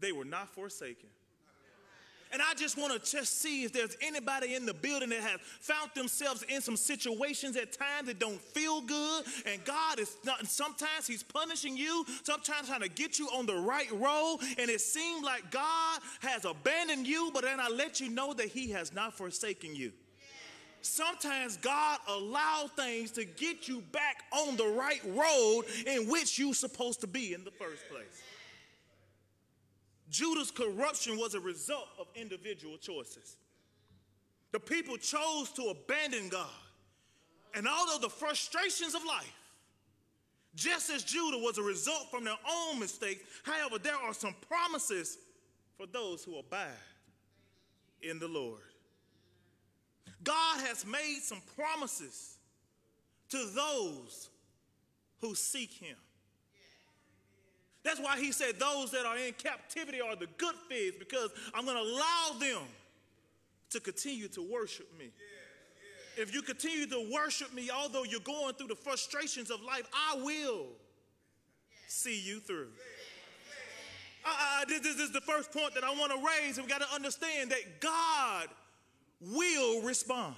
they were not forsaken. And I just want to just see if there's anybody in the building that has found themselves in some situations at times that don't feel good. And God is not, sometimes He's punishing you, sometimes trying to get you on the right road. And it seemed like God has abandoned you, but then I let you know that He has not forsaken you. Sometimes God allows things to get you back on the right road in which you're supposed to be in the first place. Judah's corruption was a result of individual choices. The people chose to abandon God. And although the frustrations of life, just as Judah was a result from their own mistakes, however, there are some promises for those who abide in the Lord. God has made some promises to those who seek him. That's why he said those that are in captivity are the good figs because I'm going to allow them to continue to worship me. If you continue to worship me, although you're going through the frustrations of life, I will see you through. Uh, uh, this, this is the first point that I want to raise, and we got to understand that God will respond.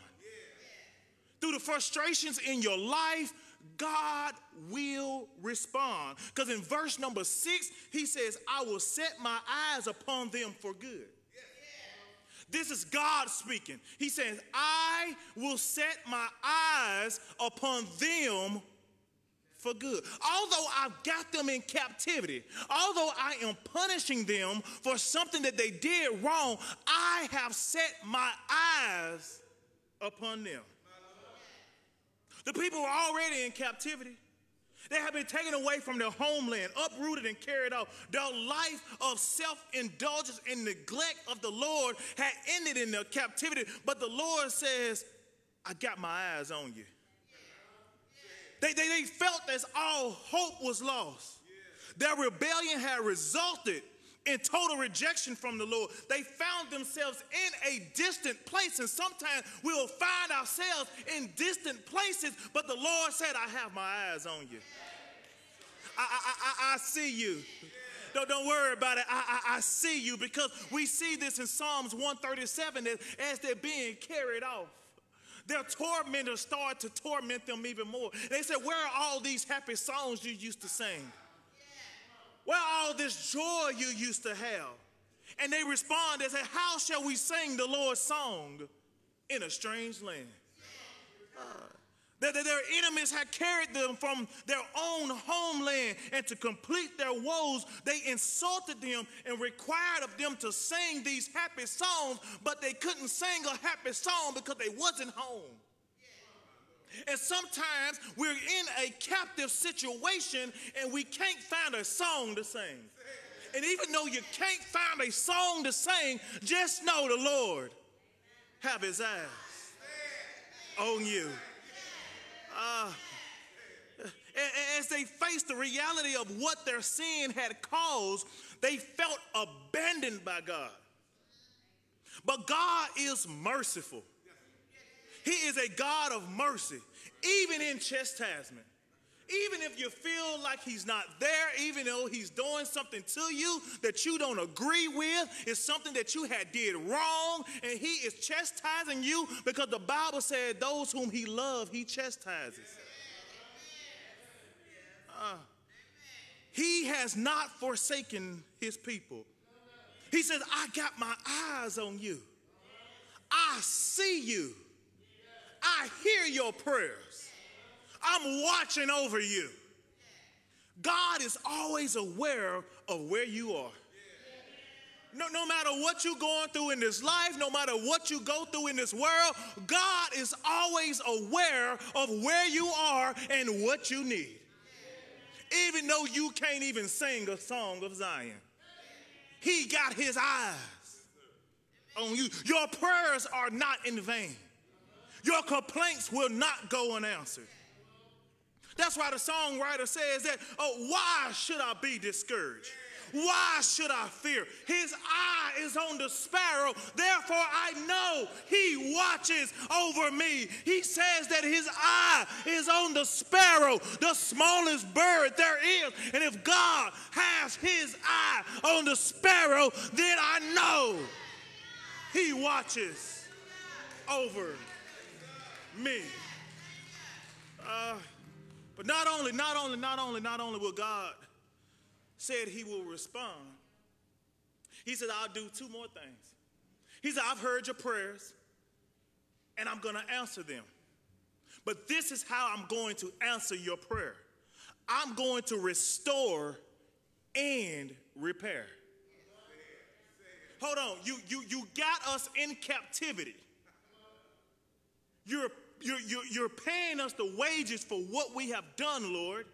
Through the frustrations in your life, God will respond. Because in verse number six, he says, I will set my eyes upon them for good. This is God speaking. He says, I will set my eyes upon them for good. Although I've got them in captivity, although I am punishing them for something that they did wrong, I have set my eyes upon them. The people were already in captivity. They have been taken away from their homeland, uprooted and carried out. Their life of self indulgence and neglect of the Lord had ended in their captivity. But the Lord says, I got my eyes on you. They, they, they felt as all hope was lost. Their rebellion had resulted in total rejection from the Lord. They found themselves in a distant place, and sometimes we will find ourselves in distant places, but the Lord said, I have my eyes on you. I, I, I, I see you. Don't, don't worry about it. I, I, I see you because we see this in Psalms 137 that as they're being carried off their tormentors start to torment them even more. They said, Where are all these happy songs you used to sing? Where all this joy you used to have? And they respond and say, How shall we sing the Lord's song in a strange land? Uh, that their enemies had carried them from their own homeland, and to complete their woes, they insulted them and required of them to sing these happy songs, but they couldn't sing a happy song because they wasn't home. And sometimes we're in a captive situation and we can't find a song to sing. And even though you can't find a song to sing, just know the Lord have his eyes on you. Uh, as they faced the reality of what their sin had caused, they felt abandoned by God. But God is merciful. He is a God of mercy, even in chastisement. Even if you feel like he's not there, even though he's doing something to you that you don't agree with, it's something that you had did wrong, and he is chastising you because the Bible said those whom he loves, he chastises. Uh, he has not forsaken his people. He says, I got my eyes on you. I see you. I hear your prayers. I'm watching over you. God is always aware of where you are. No, no matter what you're going through in this life, no matter what you go through in this world, God is always aware of where you are and what you need. Even though you can't even sing a song of Zion, He got His eyes on you. Your prayers are not in vain. Your complaints will not go unanswered. That's why the songwriter says that, oh, why should I be discouraged? Why should I fear? His eye is on the sparrow. Therefore, I know he watches over me. He says that his eye is on the sparrow, the smallest bird there is. And if God has his eye on the sparrow, then I know he watches over me. Uh, but not only, not only, not only, not only will God said he will respond, he said, I'll do two more things. He said, I've heard your prayers and I'm going to answer them. But this is how I'm going to answer your prayer I'm going to restore and repair. Hold on, you, you, you got us in captivity. You're you're, you're, you're paying us the wages for what we have done, Lord.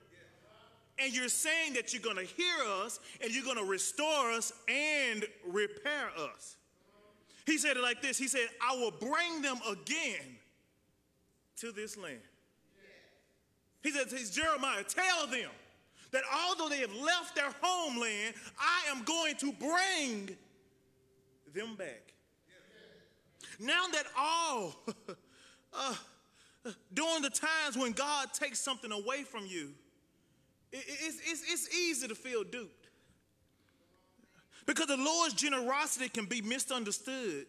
And you're saying that you're going to hear us and you're going to restore us and repair us. He said it like this He said, I will bring them again to this land. He says, he's Jeremiah, tell them that although they have left their homeland, I am going to bring them back. Now that all, uh, during the times when God takes something away from you, it's, it's, it's easy to feel duped. Because the Lord's generosity can be misunderstood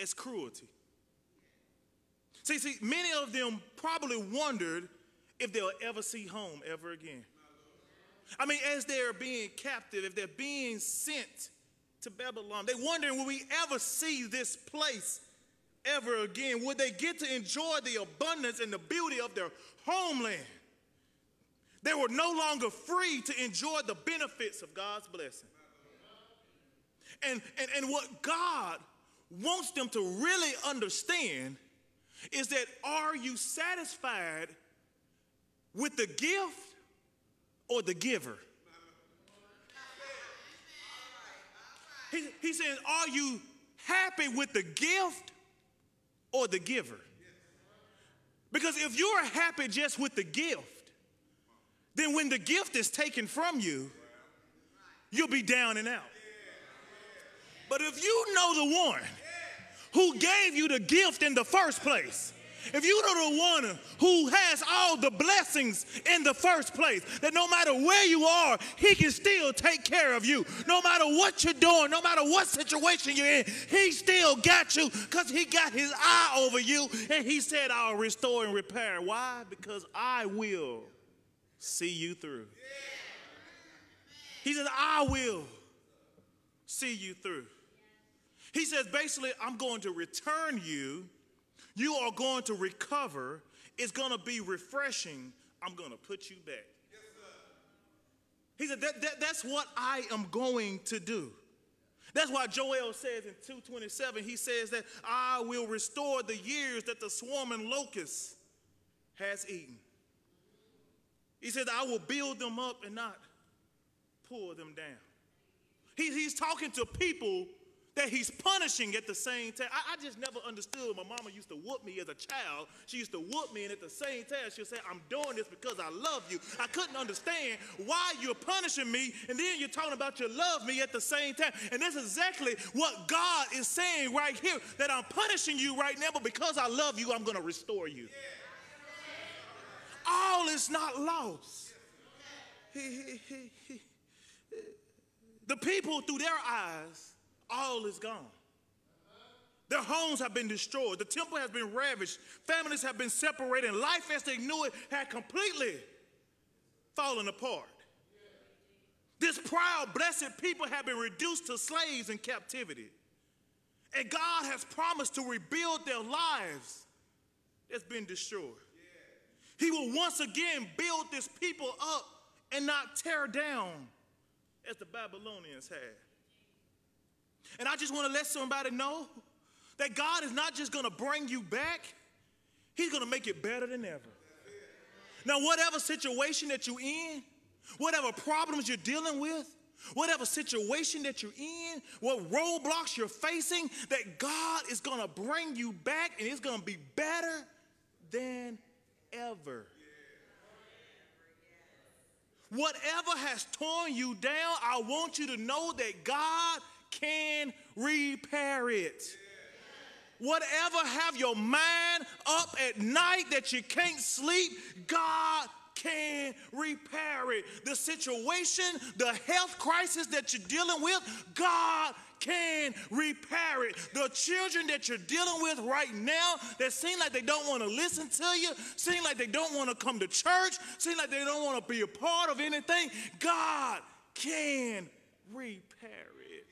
as cruelty. See, see, many of them probably wondered if they'll ever see home ever again. I mean, as they're being captive, if they're being sent to Babylon, they're wondering, will we ever see this place ever again? Would they get to enjoy the abundance and the beauty of their homeland? They were no longer free to enjoy the benefits of God's blessing. And, and, and what God wants them to really understand is that are you satisfied with the gift or the giver? He, he says, Are you happy with the gift or the giver? Because if you're happy just with the gift, then when the gift is taken from you, you'll be down and out. But if you know the one who gave you the gift in the first place, if you know the one who has all the blessings in the first place, that no matter where you are, he can still take care of you. No matter what you're doing, no matter what situation you're in, he still got you because he got his eye over you and he said, I'll restore and repair. Why? Because I will see you through. He says, I will see you through. He says, basically, I'm going to return you. You are going to recover. It's going to be refreshing. I'm going to put you back. He said, that, that, that's what I am going to do. That's why Joel says in 227, he says that I will restore the years that the swarming locust has eaten. He said, I will build them up and not pull them down. He, he's talking to people that he's punishing at the same time. I, I just never understood. My mama used to whoop me as a child. She used to whoop me, and at the same time, she'll say, I'm doing this because I love you. I couldn't understand why you're punishing me, and then you're talking about you love me at the same time. And that's exactly what God is saying right here that I'm punishing you right now, but because I love you, I'm going to restore you. All is not lost. the people, through their eyes, all is gone. Their homes have been destroyed. The temple has been ravished. Families have been separated. Life as they knew it had completely fallen apart. This proud, blessed people have been reduced to slaves in captivity. And God has promised to rebuild their lives that's been destroyed. He will once again build this people up and not tear down as the Babylonians had. And I just want to let somebody know that God is not just going to bring you back, He's going to make it better than ever. Now, whatever situation that you're in, whatever problems you're dealing with, whatever situation that you're in, what roadblocks you're facing, that God is going to bring you back and it's going to be better than ever. Whatever has torn you down, I want you to know that God can repair it. Whatever have your mind up at night that you can't sleep, God can repair it. The situation, the health crisis that you're dealing with, God can repair it. The children that you're dealing with right now that seem like they don't want to listen to you, seem like they don't want to come to church, seem like they don't want to be a part of anything, God can repair it.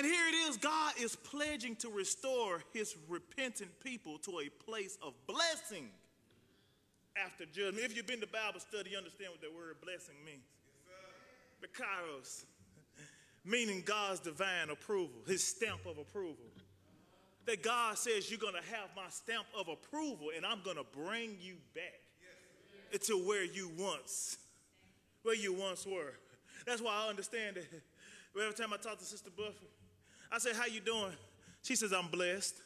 And here it is God is pledging to restore his repentant people to a place of blessing after judgment. If you've been to Bible study, you understand what that word blessing means. The kairos, meaning God's divine approval, his stamp of approval. That God says, You're going to have my stamp of approval, and I'm going to bring you back to where you once, where you once were. That's why I understand that every time I talk to Sister Buffy, I said, How you doing? She says, I'm blessed.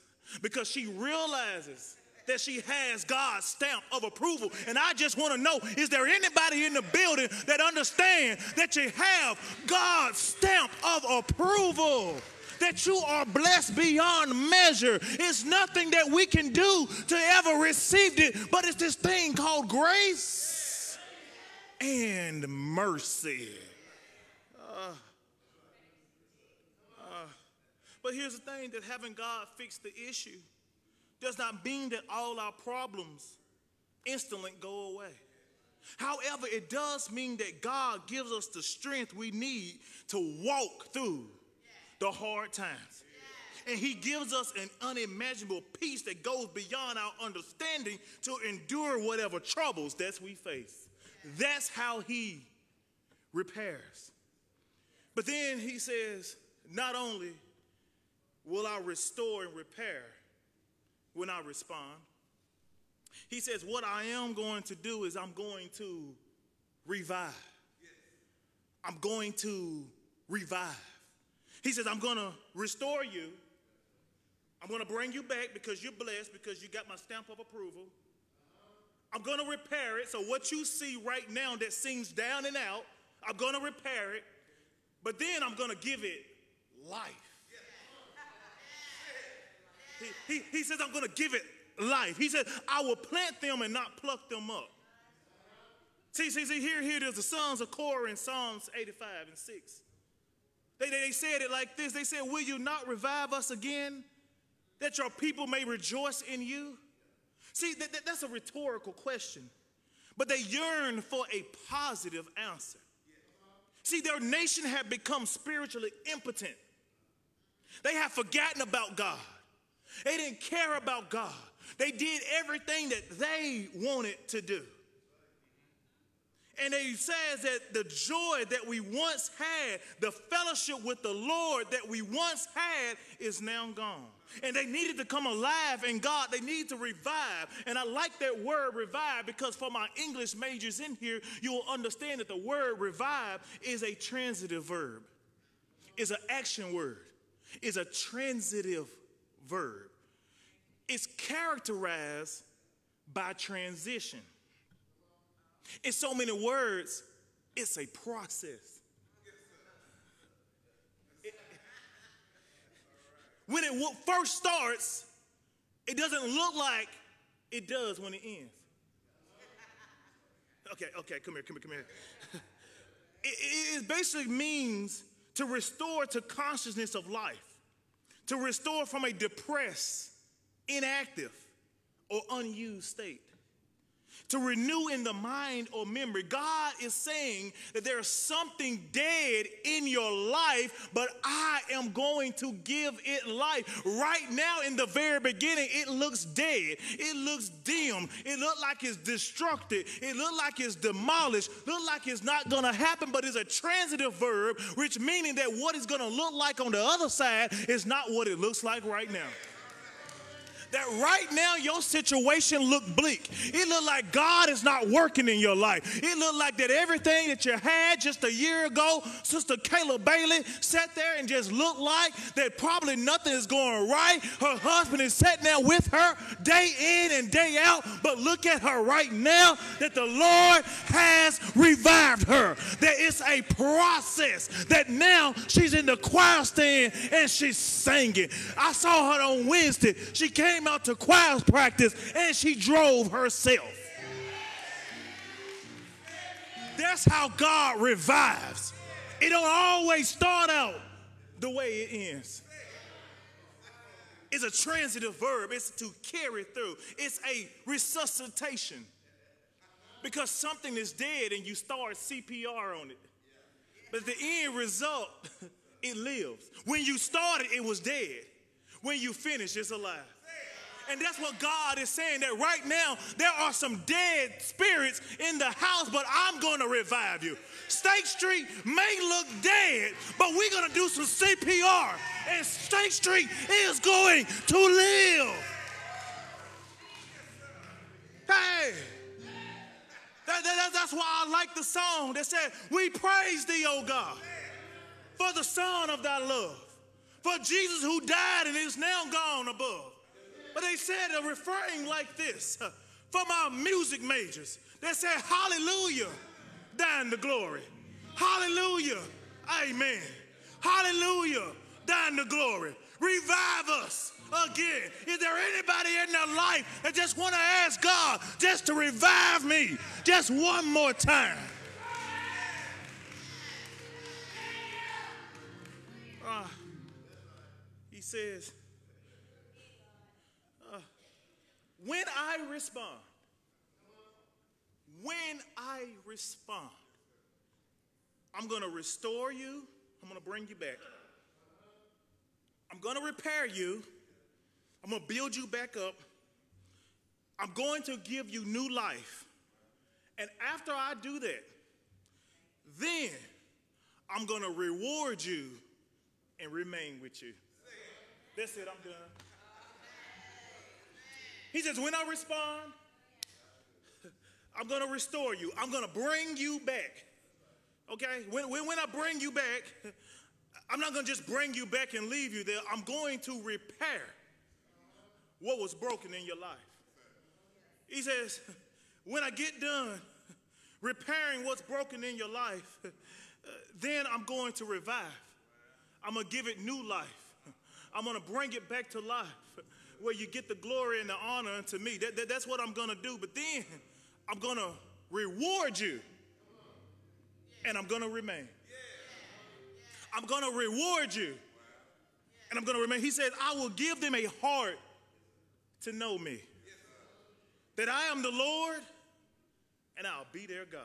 Because she realizes that she has God's stamp of approval. And I just want to know is there anybody in the building that understands that you have God's stamp of approval? That you are blessed beyond measure. It's nothing that we can do to ever receive it, but it's this thing called grace and mercy. Uh, but here's the thing that having God fix the issue does not mean that all our problems instantly go away. However, it does mean that God gives us the strength we need to walk through the hard times. And He gives us an unimaginable peace that goes beyond our understanding to endure whatever troubles that we face. That's how He repairs. But then He says, not only will I restore and repair, when I respond. He says, What I am going to do is I'm going to revive. I'm going to revive. He says, I'm going to restore you. I'm going to bring you back because you're blessed, because you got my stamp of approval. I'm going to repair it. So, what you see right now that seems down and out, I'm going to repair it. But then I'm going to give it life. He, he, he says, I'm going to give it life. He said, I will plant them and not pluck them up. See, see, see, here, here is. The sons of Korah in Psalms 85 and 6. They, they, they said it like this. They said, Will you not revive us again, that your people may rejoice in you? See, that, that, that's a rhetorical question, but they yearn for a positive answer. See, their nation had become spiritually impotent. They have forgotten about God. They didn't care about God. They did everything that they wanted to do. And he says that the joy that we once had, the fellowship with the Lord that we once had, is now gone. And they needed to come alive in God. They need to revive. And I like that word revive because for my English majors in here, you will understand that the word revive is a transitive verb, is an action word, is a transitive verb. It's characterized by transition. In so many words, it's a process. It- when it first starts, it doesn't look like it does when it ends. Okay, okay, come here, come here, come here. It, it basically means to restore to consciousness of life, to restore from a depressed, inactive, or unused state to renew in the mind or memory. God is saying that there's something dead in your life, but I am going to give it life. Right now, in the very beginning, it looks dead. It looks dim. It looks like it's destructive. It looks like it's demolished. Look like it's not going to happen, but it's a transitive verb, which meaning that what it's going to look like on the other side is not what it looks like right now that right now your situation look bleak. It look like God is not working in your life. It look like that everything that you had just a year ago, Sister Kayla Bailey sat there and just looked like that probably nothing is going right. Her husband is sitting there with her day in and day out, but look at her right now that the Lord has revived her. That it's a process that now she's in the choir stand and she's singing. I saw her on Wednesday. She came came out to choir practice and she drove herself. That's how God revives. It don't always start out the way it ends. It's a transitive verb. It's to carry through. It's a resuscitation. Because something is dead and you start CPR on it. But the end result, it lives. When you started, it was dead. When you finish, it's alive. And that's what God is saying that right now there are some dead spirits in the house, but I'm going to revive you. State Street may look dead, but we're going to do some CPR, and State Street is going to live. Hey. That, that, that's why I like the song that said, We praise thee, O God, for the Son of thy love, for Jesus who died and is now gone above. But they said a refrain like this uh, from our music majors. They said, Hallelujah, thine the glory. Hallelujah, amen. Hallelujah, thine the glory. Revive us again. Is there anybody in their life that just want to ask God just to revive me just one more time? Uh, he says, uh, when I respond, when I respond, I'm going to restore you. I'm going to bring you back. I'm going to repair you. I'm going to build you back up. I'm going to give you new life. And after I do that, then I'm going to reward you and remain with you. That's it, I'm done. He says, when I respond, I'm going to restore you. I'm going to bring you back. Okay? When, when, when I bring you back, I'm not going to just bring you back and leave you there. I'm going to repair what was broken in your life. He says, when I get done repairing what's broken in your life, then I'm going to revive. I'm going to give it new life. I'm going to bring it back to life where you get the glory and the honor unto me. That, that, that's what I'm going to do. But then I'm going to reward you and I'm going to remain. I'm going to reward you and I'm going to remain. He says, I will give them a heart to know me. That I am the Lord and I'll be their God.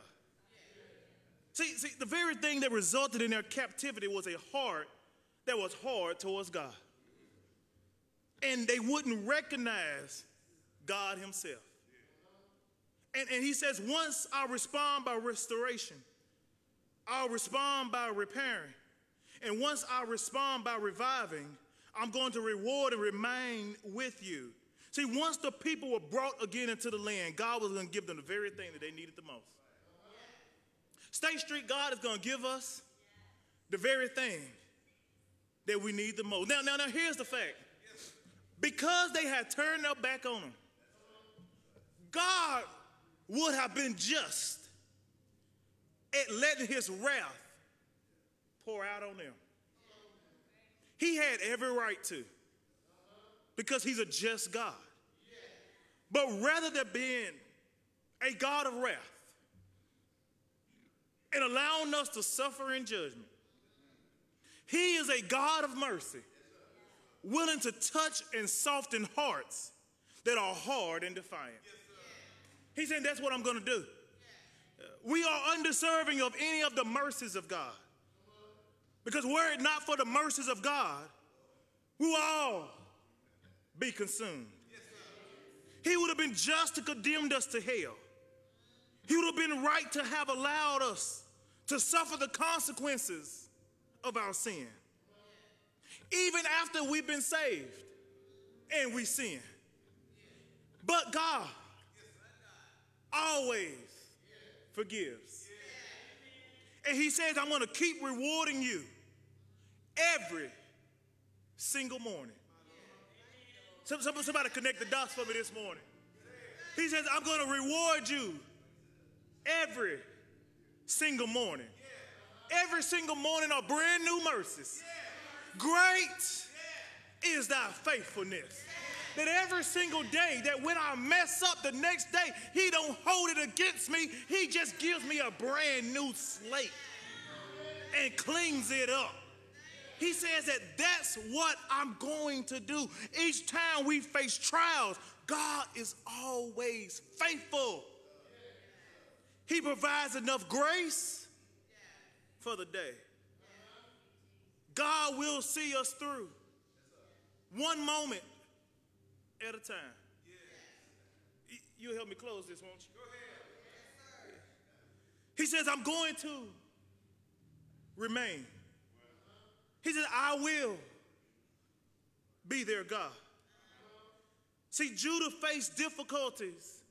See, see, the very thing that resulted in their captivity was a heart that was hard towards God. And they wouldn't recognize God Himself. And, and He says, once I respond by restoration, I'll respond by repairing. And once I respond by reviving, I'm going to reward and remain with you. See, once the people were brought again into the land, God was going to give them the very thing that they needed the most. State Street, God is going to give us the very thing that we need the most. Now, now, now, here's the fact. Because they had turned their back on him, God would have been just at letting his wrath pour out on them. He had every right to because he's a just God. But rather than being a God of wrath and allowing us to suffer in judgment, he is a God of mercy, willing to touch and soften hearts that are hard and defiant. he said, That's what I'm going to do. We are undeserving of any of the mercies of God. Because were it not for the mercies of God, we will all be consumed. He would have been just to condemn us to hell. He would have been right to have allowed us to suffer the consequences of our sin. Even after we've been saved and we sin. But God always forgives. And He says, I'm going to keep rewarding you every single morning. Somebody connect the dots for me this morning. He says, I'm going to reward you every single morning. Every single morning are brand new mercies. Great is thy faithfulness. That every single day, that when I mess up the next day, he don't hold it against me. He just gives me a brand new slate and cleans it up. He says that that's what I'm going to do. Each time we face trials, God is always faithful. He provides enough grace for the day. God will see us through one moment at a time. You'll help me close this, won't you? He says, I'm going to remain. He says, I will be their God. See, Judah faced difficulties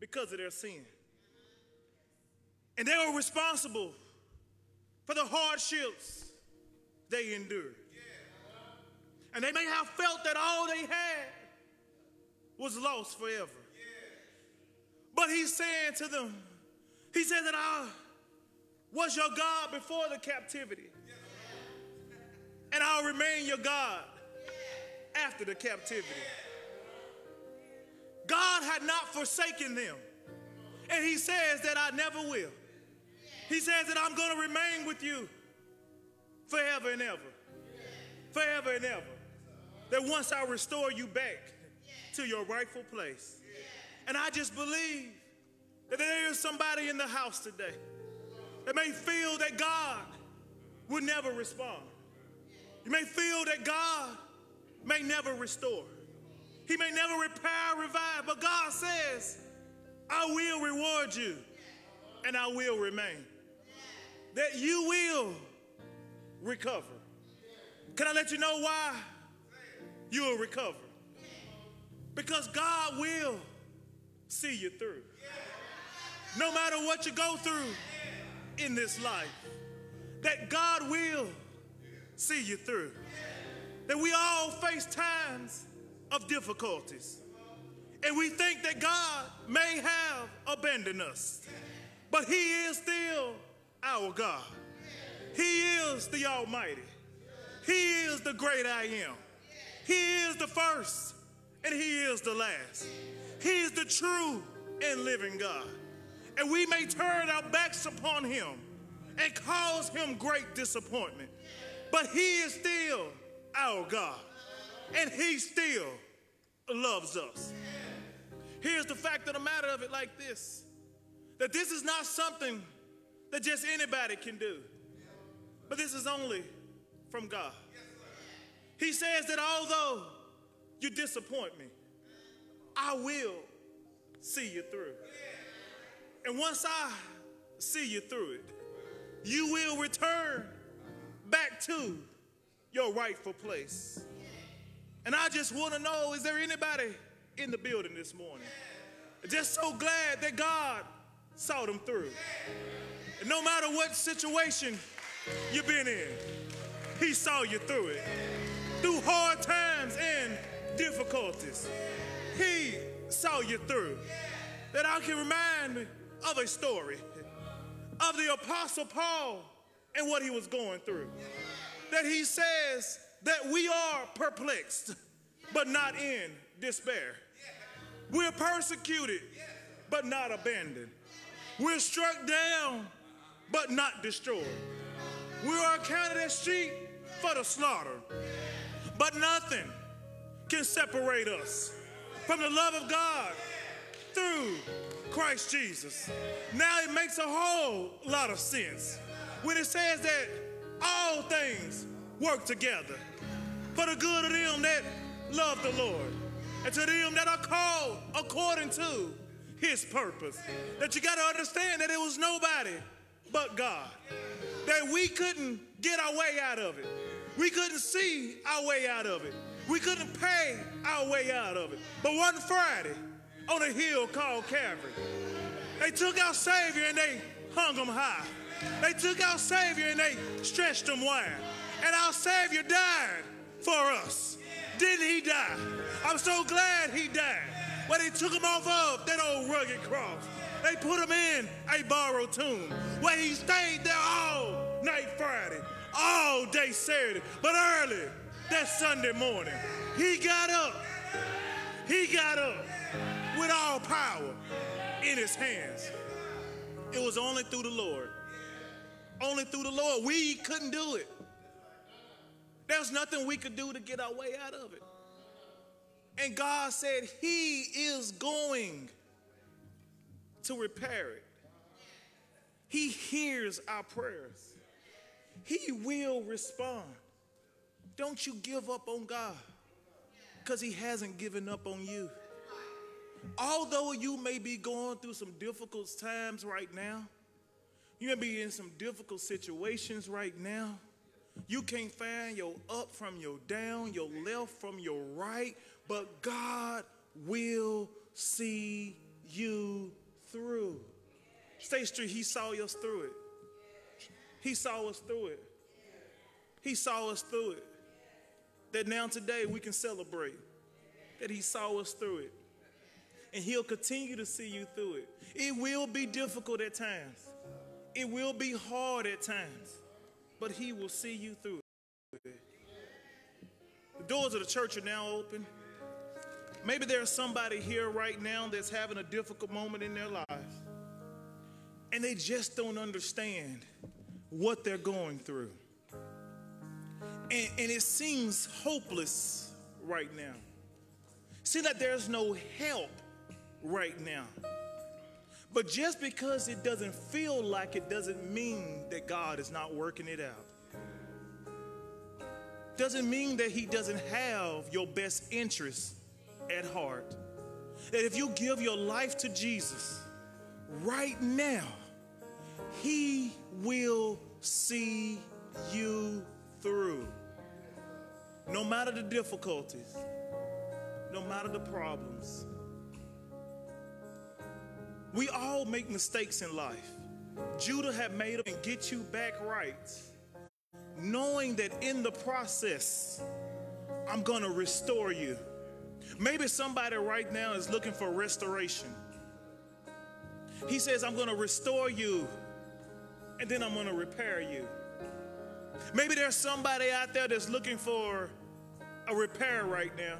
because of their sin. And they were responsible for the hardships they endured. And they may have felt that all they had was lost forever. But he's saying to them, he said that I was your God before the captivity. And I'll remain your God after the captivity. God had not forsaken them. And he says that I never will. He says that I'm going to remain with you forever and ever. Forever and ever. That once I restore you back to your rightful place. And I just believe that there is somebody in the house today that may feel that God will never respond. You may feel that God may never restore. He may never repair, revive, but God says, I will reward you and I will remain. That you will recover. Can I let you know why you will recover? Because God will see you through. No matter what you go through in this life, that God will see you through. That we all face times of difficulties. And we think that God may have abandoned us, but He is still our God. He is the Almighty. He is the great I am. He is the first and He is the last. He is the true and living God. And we may turn our backs upon Him and cause Him great disappointment, but He is still our God and He still loves us. Here's the fact of the matter of it like this that this is not something that just anybody can do, but this is only from God. He says that although you disappoint me, I will see you through. And once I see you through it, you will return back to your rightful place. And I just want to know is there anybody in the building this morning? Just so glad that God saw them through. And no matter what situation you've been in, He saw you through it. Through hard times and difficulties, He saw you through. That I can remind me of a story of the Apostle Paul and what he was going through. That he says that we are perplexed, but not in despair. We're persecuted, but not abandoned. We're struck down, but not destroyed. We are counted as sheep for the slaughter, but nothing can separate us from the love of God through Christ Jesus. Now it makes a whole lot of sense when it says that all things work together for the good of them that love the Lord and to them that are called according to his purpose. That you got to understand that it was nobody but God. That we couldn't get our way out of it. We couldn't see our way out of it. We couldn't pay our way out of it. But one Friday on a hill called Calvary, they took our Savior and they hung him high. They took our Savior and they stretched him wide. And our Savior died for us. Didn't he die? I'm so glad he died. But they took him off of that old rugged cross. They put him in a borrowed tomb where he stayed there all all day Saturday. But early that Sunday morning, he got up. He got up with all power in his hands. It was only through the Lord. Only through the Lord. We couldn't do it. There's nothing we could do to get our way out of it. And God said He is going to repair it. He hears our prayers. He will respond. Don't you give up on God because He hasn't given up on you. Although you may be going through some difficult times right now, you may be in some difficult situations right now. You can't find your up from your down, your left from your right, but God will see you through. State Street, He saw us through it. He saw us through it. He saw us through it. That now today we can celebrate that He saw us through it. and He'll continue to see you through it. It will be difficult at times, it will be hard at times, but He will see you through it. The doors of the church are now open. Maybe there's somebody here right now that's having a difficult moment in their life, and they just don't understand what they're going through. And, and it seems hopeless right now. See that there's no help right now. But just because it doesn't feel like it doesn't mean that God is not working it out. Doesn't mean that He doesn't have your best interest at heart. That if you give your life to Jesus right now, He will see you through. No matter the difficulties, no matter the problems. We all make mistakes in life. Judah had made them and get you back right, knowing that in the process, I'm going to restore you. Maybe somebody right now is looking for restoration. He says, I'm going to restore you and then I'm going to repair you. Maybe there's somebody out there that's looking for a repair right now.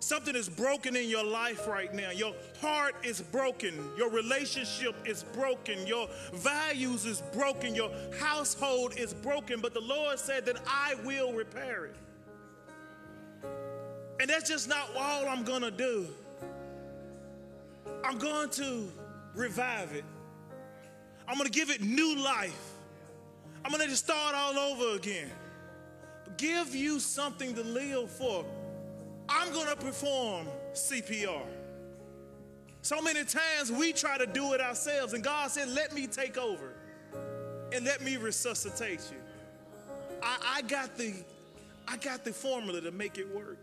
Something is broken in your life right now. Your heart is broken. Your relationship is broken. Your values is broken. Your household is broken. But the Lord said that I will repair it. And that's just not all I'm going to do. I'm going to revive it. I'm going to give it new life. I'm going to start all over again. Give you something to live for. I'm going to perform CPR. So many times we try to do it ourselves, and God said, Let me take over and let me resuscitate you. I, I, got the, I got the formula to make it work.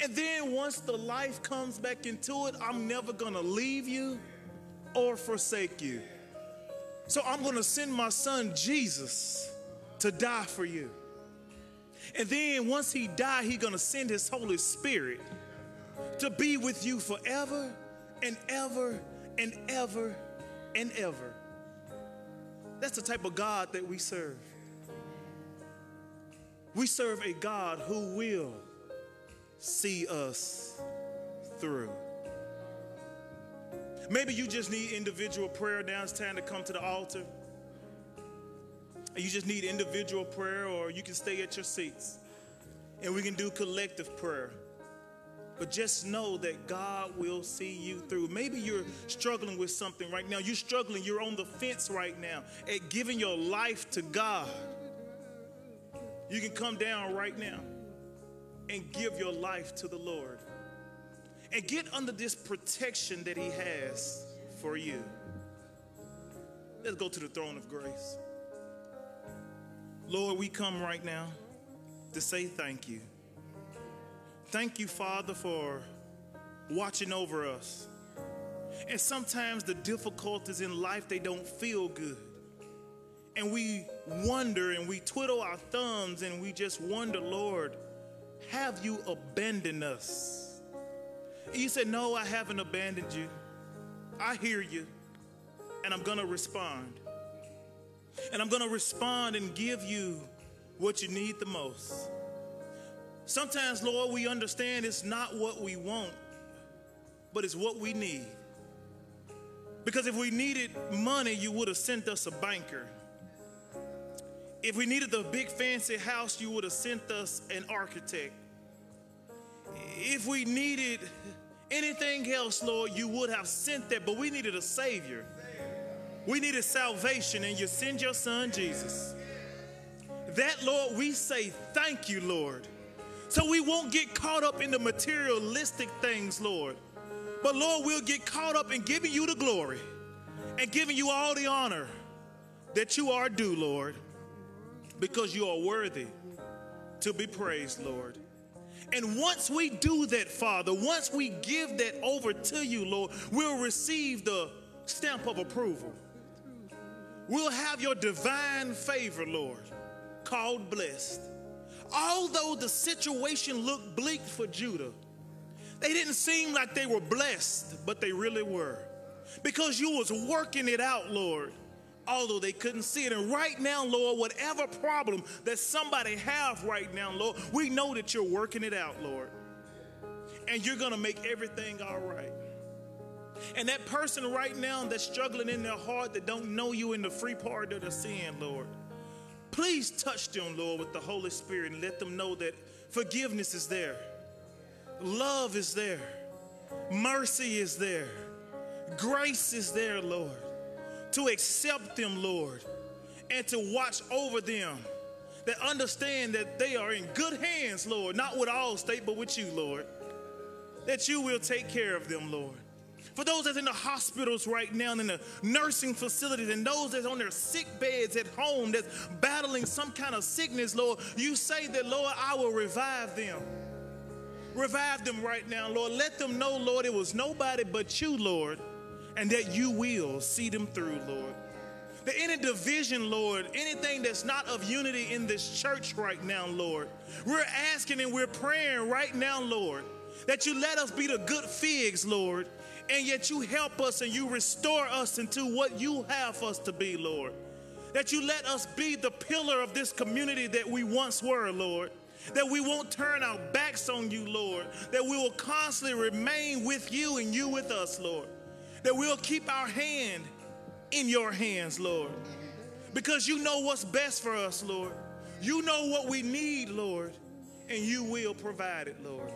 And then once the life comes back into it, I'm never to leave you or forsake you. So I'm going to send my son Jesus to die for you. And then once he died, he's going to send his Holy Spirit to be with you forever and ever and ever and ever. That's the type of God that we serve. We serve a God who will see us through. Maybe you just need individual prayer. Now it's time to come to the altar. You just need individual prayer, or you can stay at your seats and we can do collective prayer. But just know that God will see you through. Maybe you're struggling with something right now. You're struggling, you're on the fence right now at giving your life to God. You can come down right now and give your life to the Lord and get under this protection that He has for you. Let's go to the throne of grace. Lord, we come right now to say thank you. Thank you, Father, for watching over us. And sometimes the difficulties in life, they don't feel good. And we wonder and we twiddle our thumbs and we just wonder, Lord, have you abandoned us? You said, No, I haven't abandoned you. I hear you, and I'm going to respond. And I'm going to respond and give you what you need the most. Sometimes, Lord, we understand it's not what we want, but it's what we need. Because if we needed money, you would have sent us a banker. If we needed the big fancy house, you would have sent us an architect. If we needed anything else, Lord, you would have sent that, but we needed a Savior. We needed salvation, and you send your Son, Jesus. That, Lord, we say thank you, Lord. So we won't get caught up in the materialistic things, Lord. But, Lord, we'll get caught up in giving you the glory and giving you all the honor that you are due, Lord, because you are worthy to be praised, Lord. And once we do that, Father, once we give that over to you, Lord, we'll receive the stamp of approval. We'll have your divine favor, Lord, called blessed. Although the situation looked bleak for Judah, They didn't seem like they were blessed, but they really were. Because you was working it out, Lord, although they couldn't see it. And right now, Lord, whatever problem that somebody have right now, Lord, we know that you're working it out, Lord. And you're going to make everything all right. And that person right now that's struggling in their heart that don't know you in the free part of the sin, Lord, please touch them, Lord, with the Holy Spirit and let them know that forgiveness is there, love is there, mercy is there, grace is there, Lord, to accept them, Lord, and to watch over them. That understand that they are in good hands, Lord, not with Allstate, but with you, Lord. That you will take care of them, Lord. For those that's in the hospitals right now, and in the nursing facilities, and those that's on their sick beds at home that's battling some kind of sickness, Lord, you say that, Lord, I will revive them. Revive them right now, Lord. Let them know, Lord, it was nobody but you, Lord, and that you will see them through, Lord. That any division, Lord, anything that's not of unity in this church right now, Lord, we're asking and we're praying right now, Lord, that you let us be the good figs, Lord, and yet you help us and you restore us into what you have for us to be, Lord. That you let us be the pillar of this community that we once were, Lord. That we won't turn our backs on you, Lord. That we will constantly remain with you and you with us, Lord. That we'll keep our hand in your hands, Lord. Because you know what's best for us, Lord. You know what we need, Lord, and you will provide it, Lord.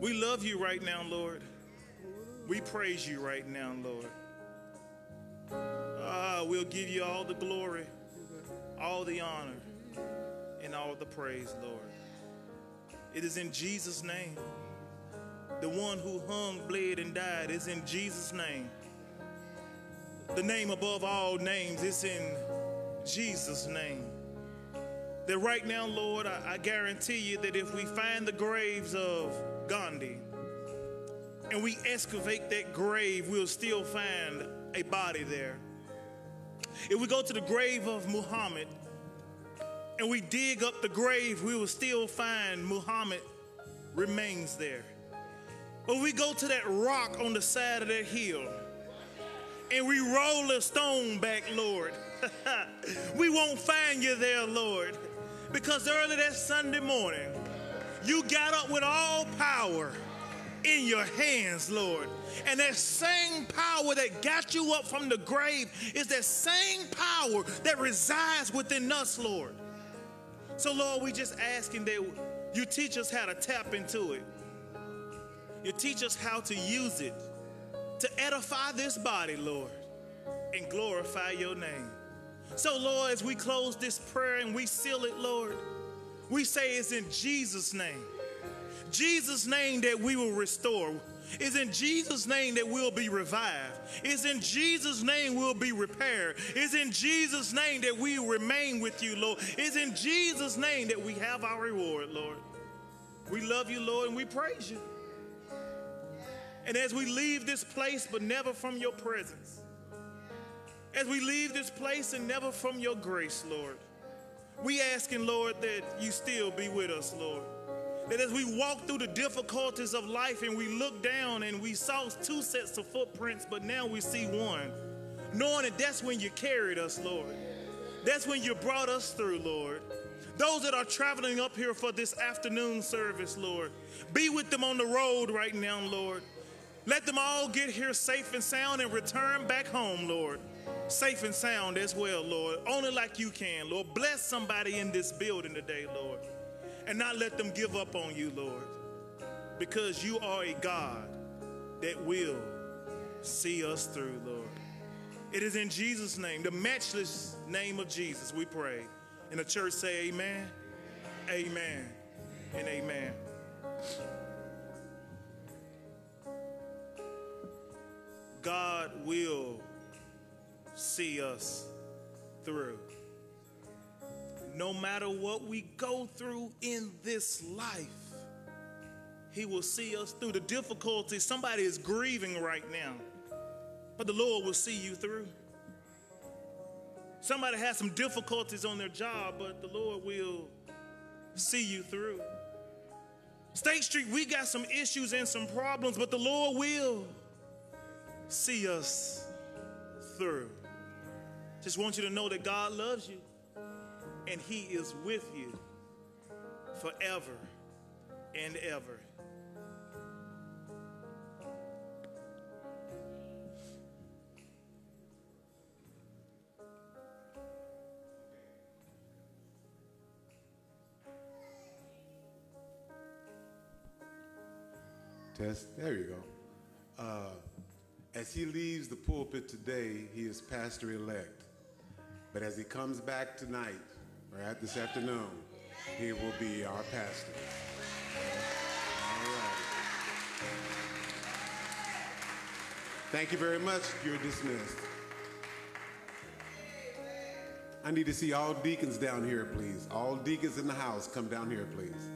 We love you right now, Lord. We praise you right now, Lord. Ah, we'll give you all the glory, all the honor, and all the praise, Lord. It is in Jesus' name. The one who hung, bled, and died is in Jesus' name. The name above all names is in Jesus' name. That right now, Lord, I, I guarantee you that if we find the graves of Gandhi, and we excavate that grave, we'll still find a body there. If we go to the grave of Muhammad and we dig up the grave, we will still find Muhammad remains there. But we go to that rock on the side of that hill and we roll a stone back, Lord, we won't find you there, Lord, because early that Sunday morning, you got up with all power in your hands, Lord. And that same power that got you up from the grave is that same power that resides within us, Lord. So, Lord, we just asking that you teach us how to tap into it. You teach us how to use it to edify this body, Lord, and glorify your name. So, Lord, as we close this prayer and we seal it, Lord, we say it's in Jesus' name. Jesus' name that we will restore. It's in Jesus' name that we'll be revived. It's in Jesus' name we'll be repaired. It's in Jesus' name that we remain with you, Lord. It's in Jesus' name that we have our reward, Lord. We love you, Lord, and we praise you. And as we leave this place, but never from your presence, as we leave this place and never from your grace, Lord, we asking, Lord, that you still be with us, Lord. That as we walk through the difficulties of life and we look down and we saw two sets of footprints, but now we see one, knowing that that's when you carried us, Lord. That's when you brought us through, Lord. Those that are traveling up here for this afternoon service, Lord, be with them on the road right now, Lord. Let them all get here safe and sound and return back home, Lord. Safe and sound as well, Lord. Only like you can, Lord. Bless somebody in this building today, Lord and not let them give up on you, Lord, because you are a God that will see us through, Lord. It is in Jesus' name, the matchless name of Jesus, we pray. And the church say, Amen, Amen, and Amen. God will see us through no matter what we go through in this life, He will see us through the difficulties. Somebody is grieving right now, but the Lord will see you through. Somebody has some difficulties on their job, but the Lord will see you through. State Street, we got some issues and some problems, but the Lord will see us through. Just want you to know that God loves you and He is with you forever and ever. Test. There you go. Uh, as he leaves the pulpit today, he is pastor elect. But as he comes back tonight, or at this afternoon, he will be our pastor. All right. Thank you very much. You're dismissed. I need to see all deacons down here, please. All deacons in the house, come down here, please.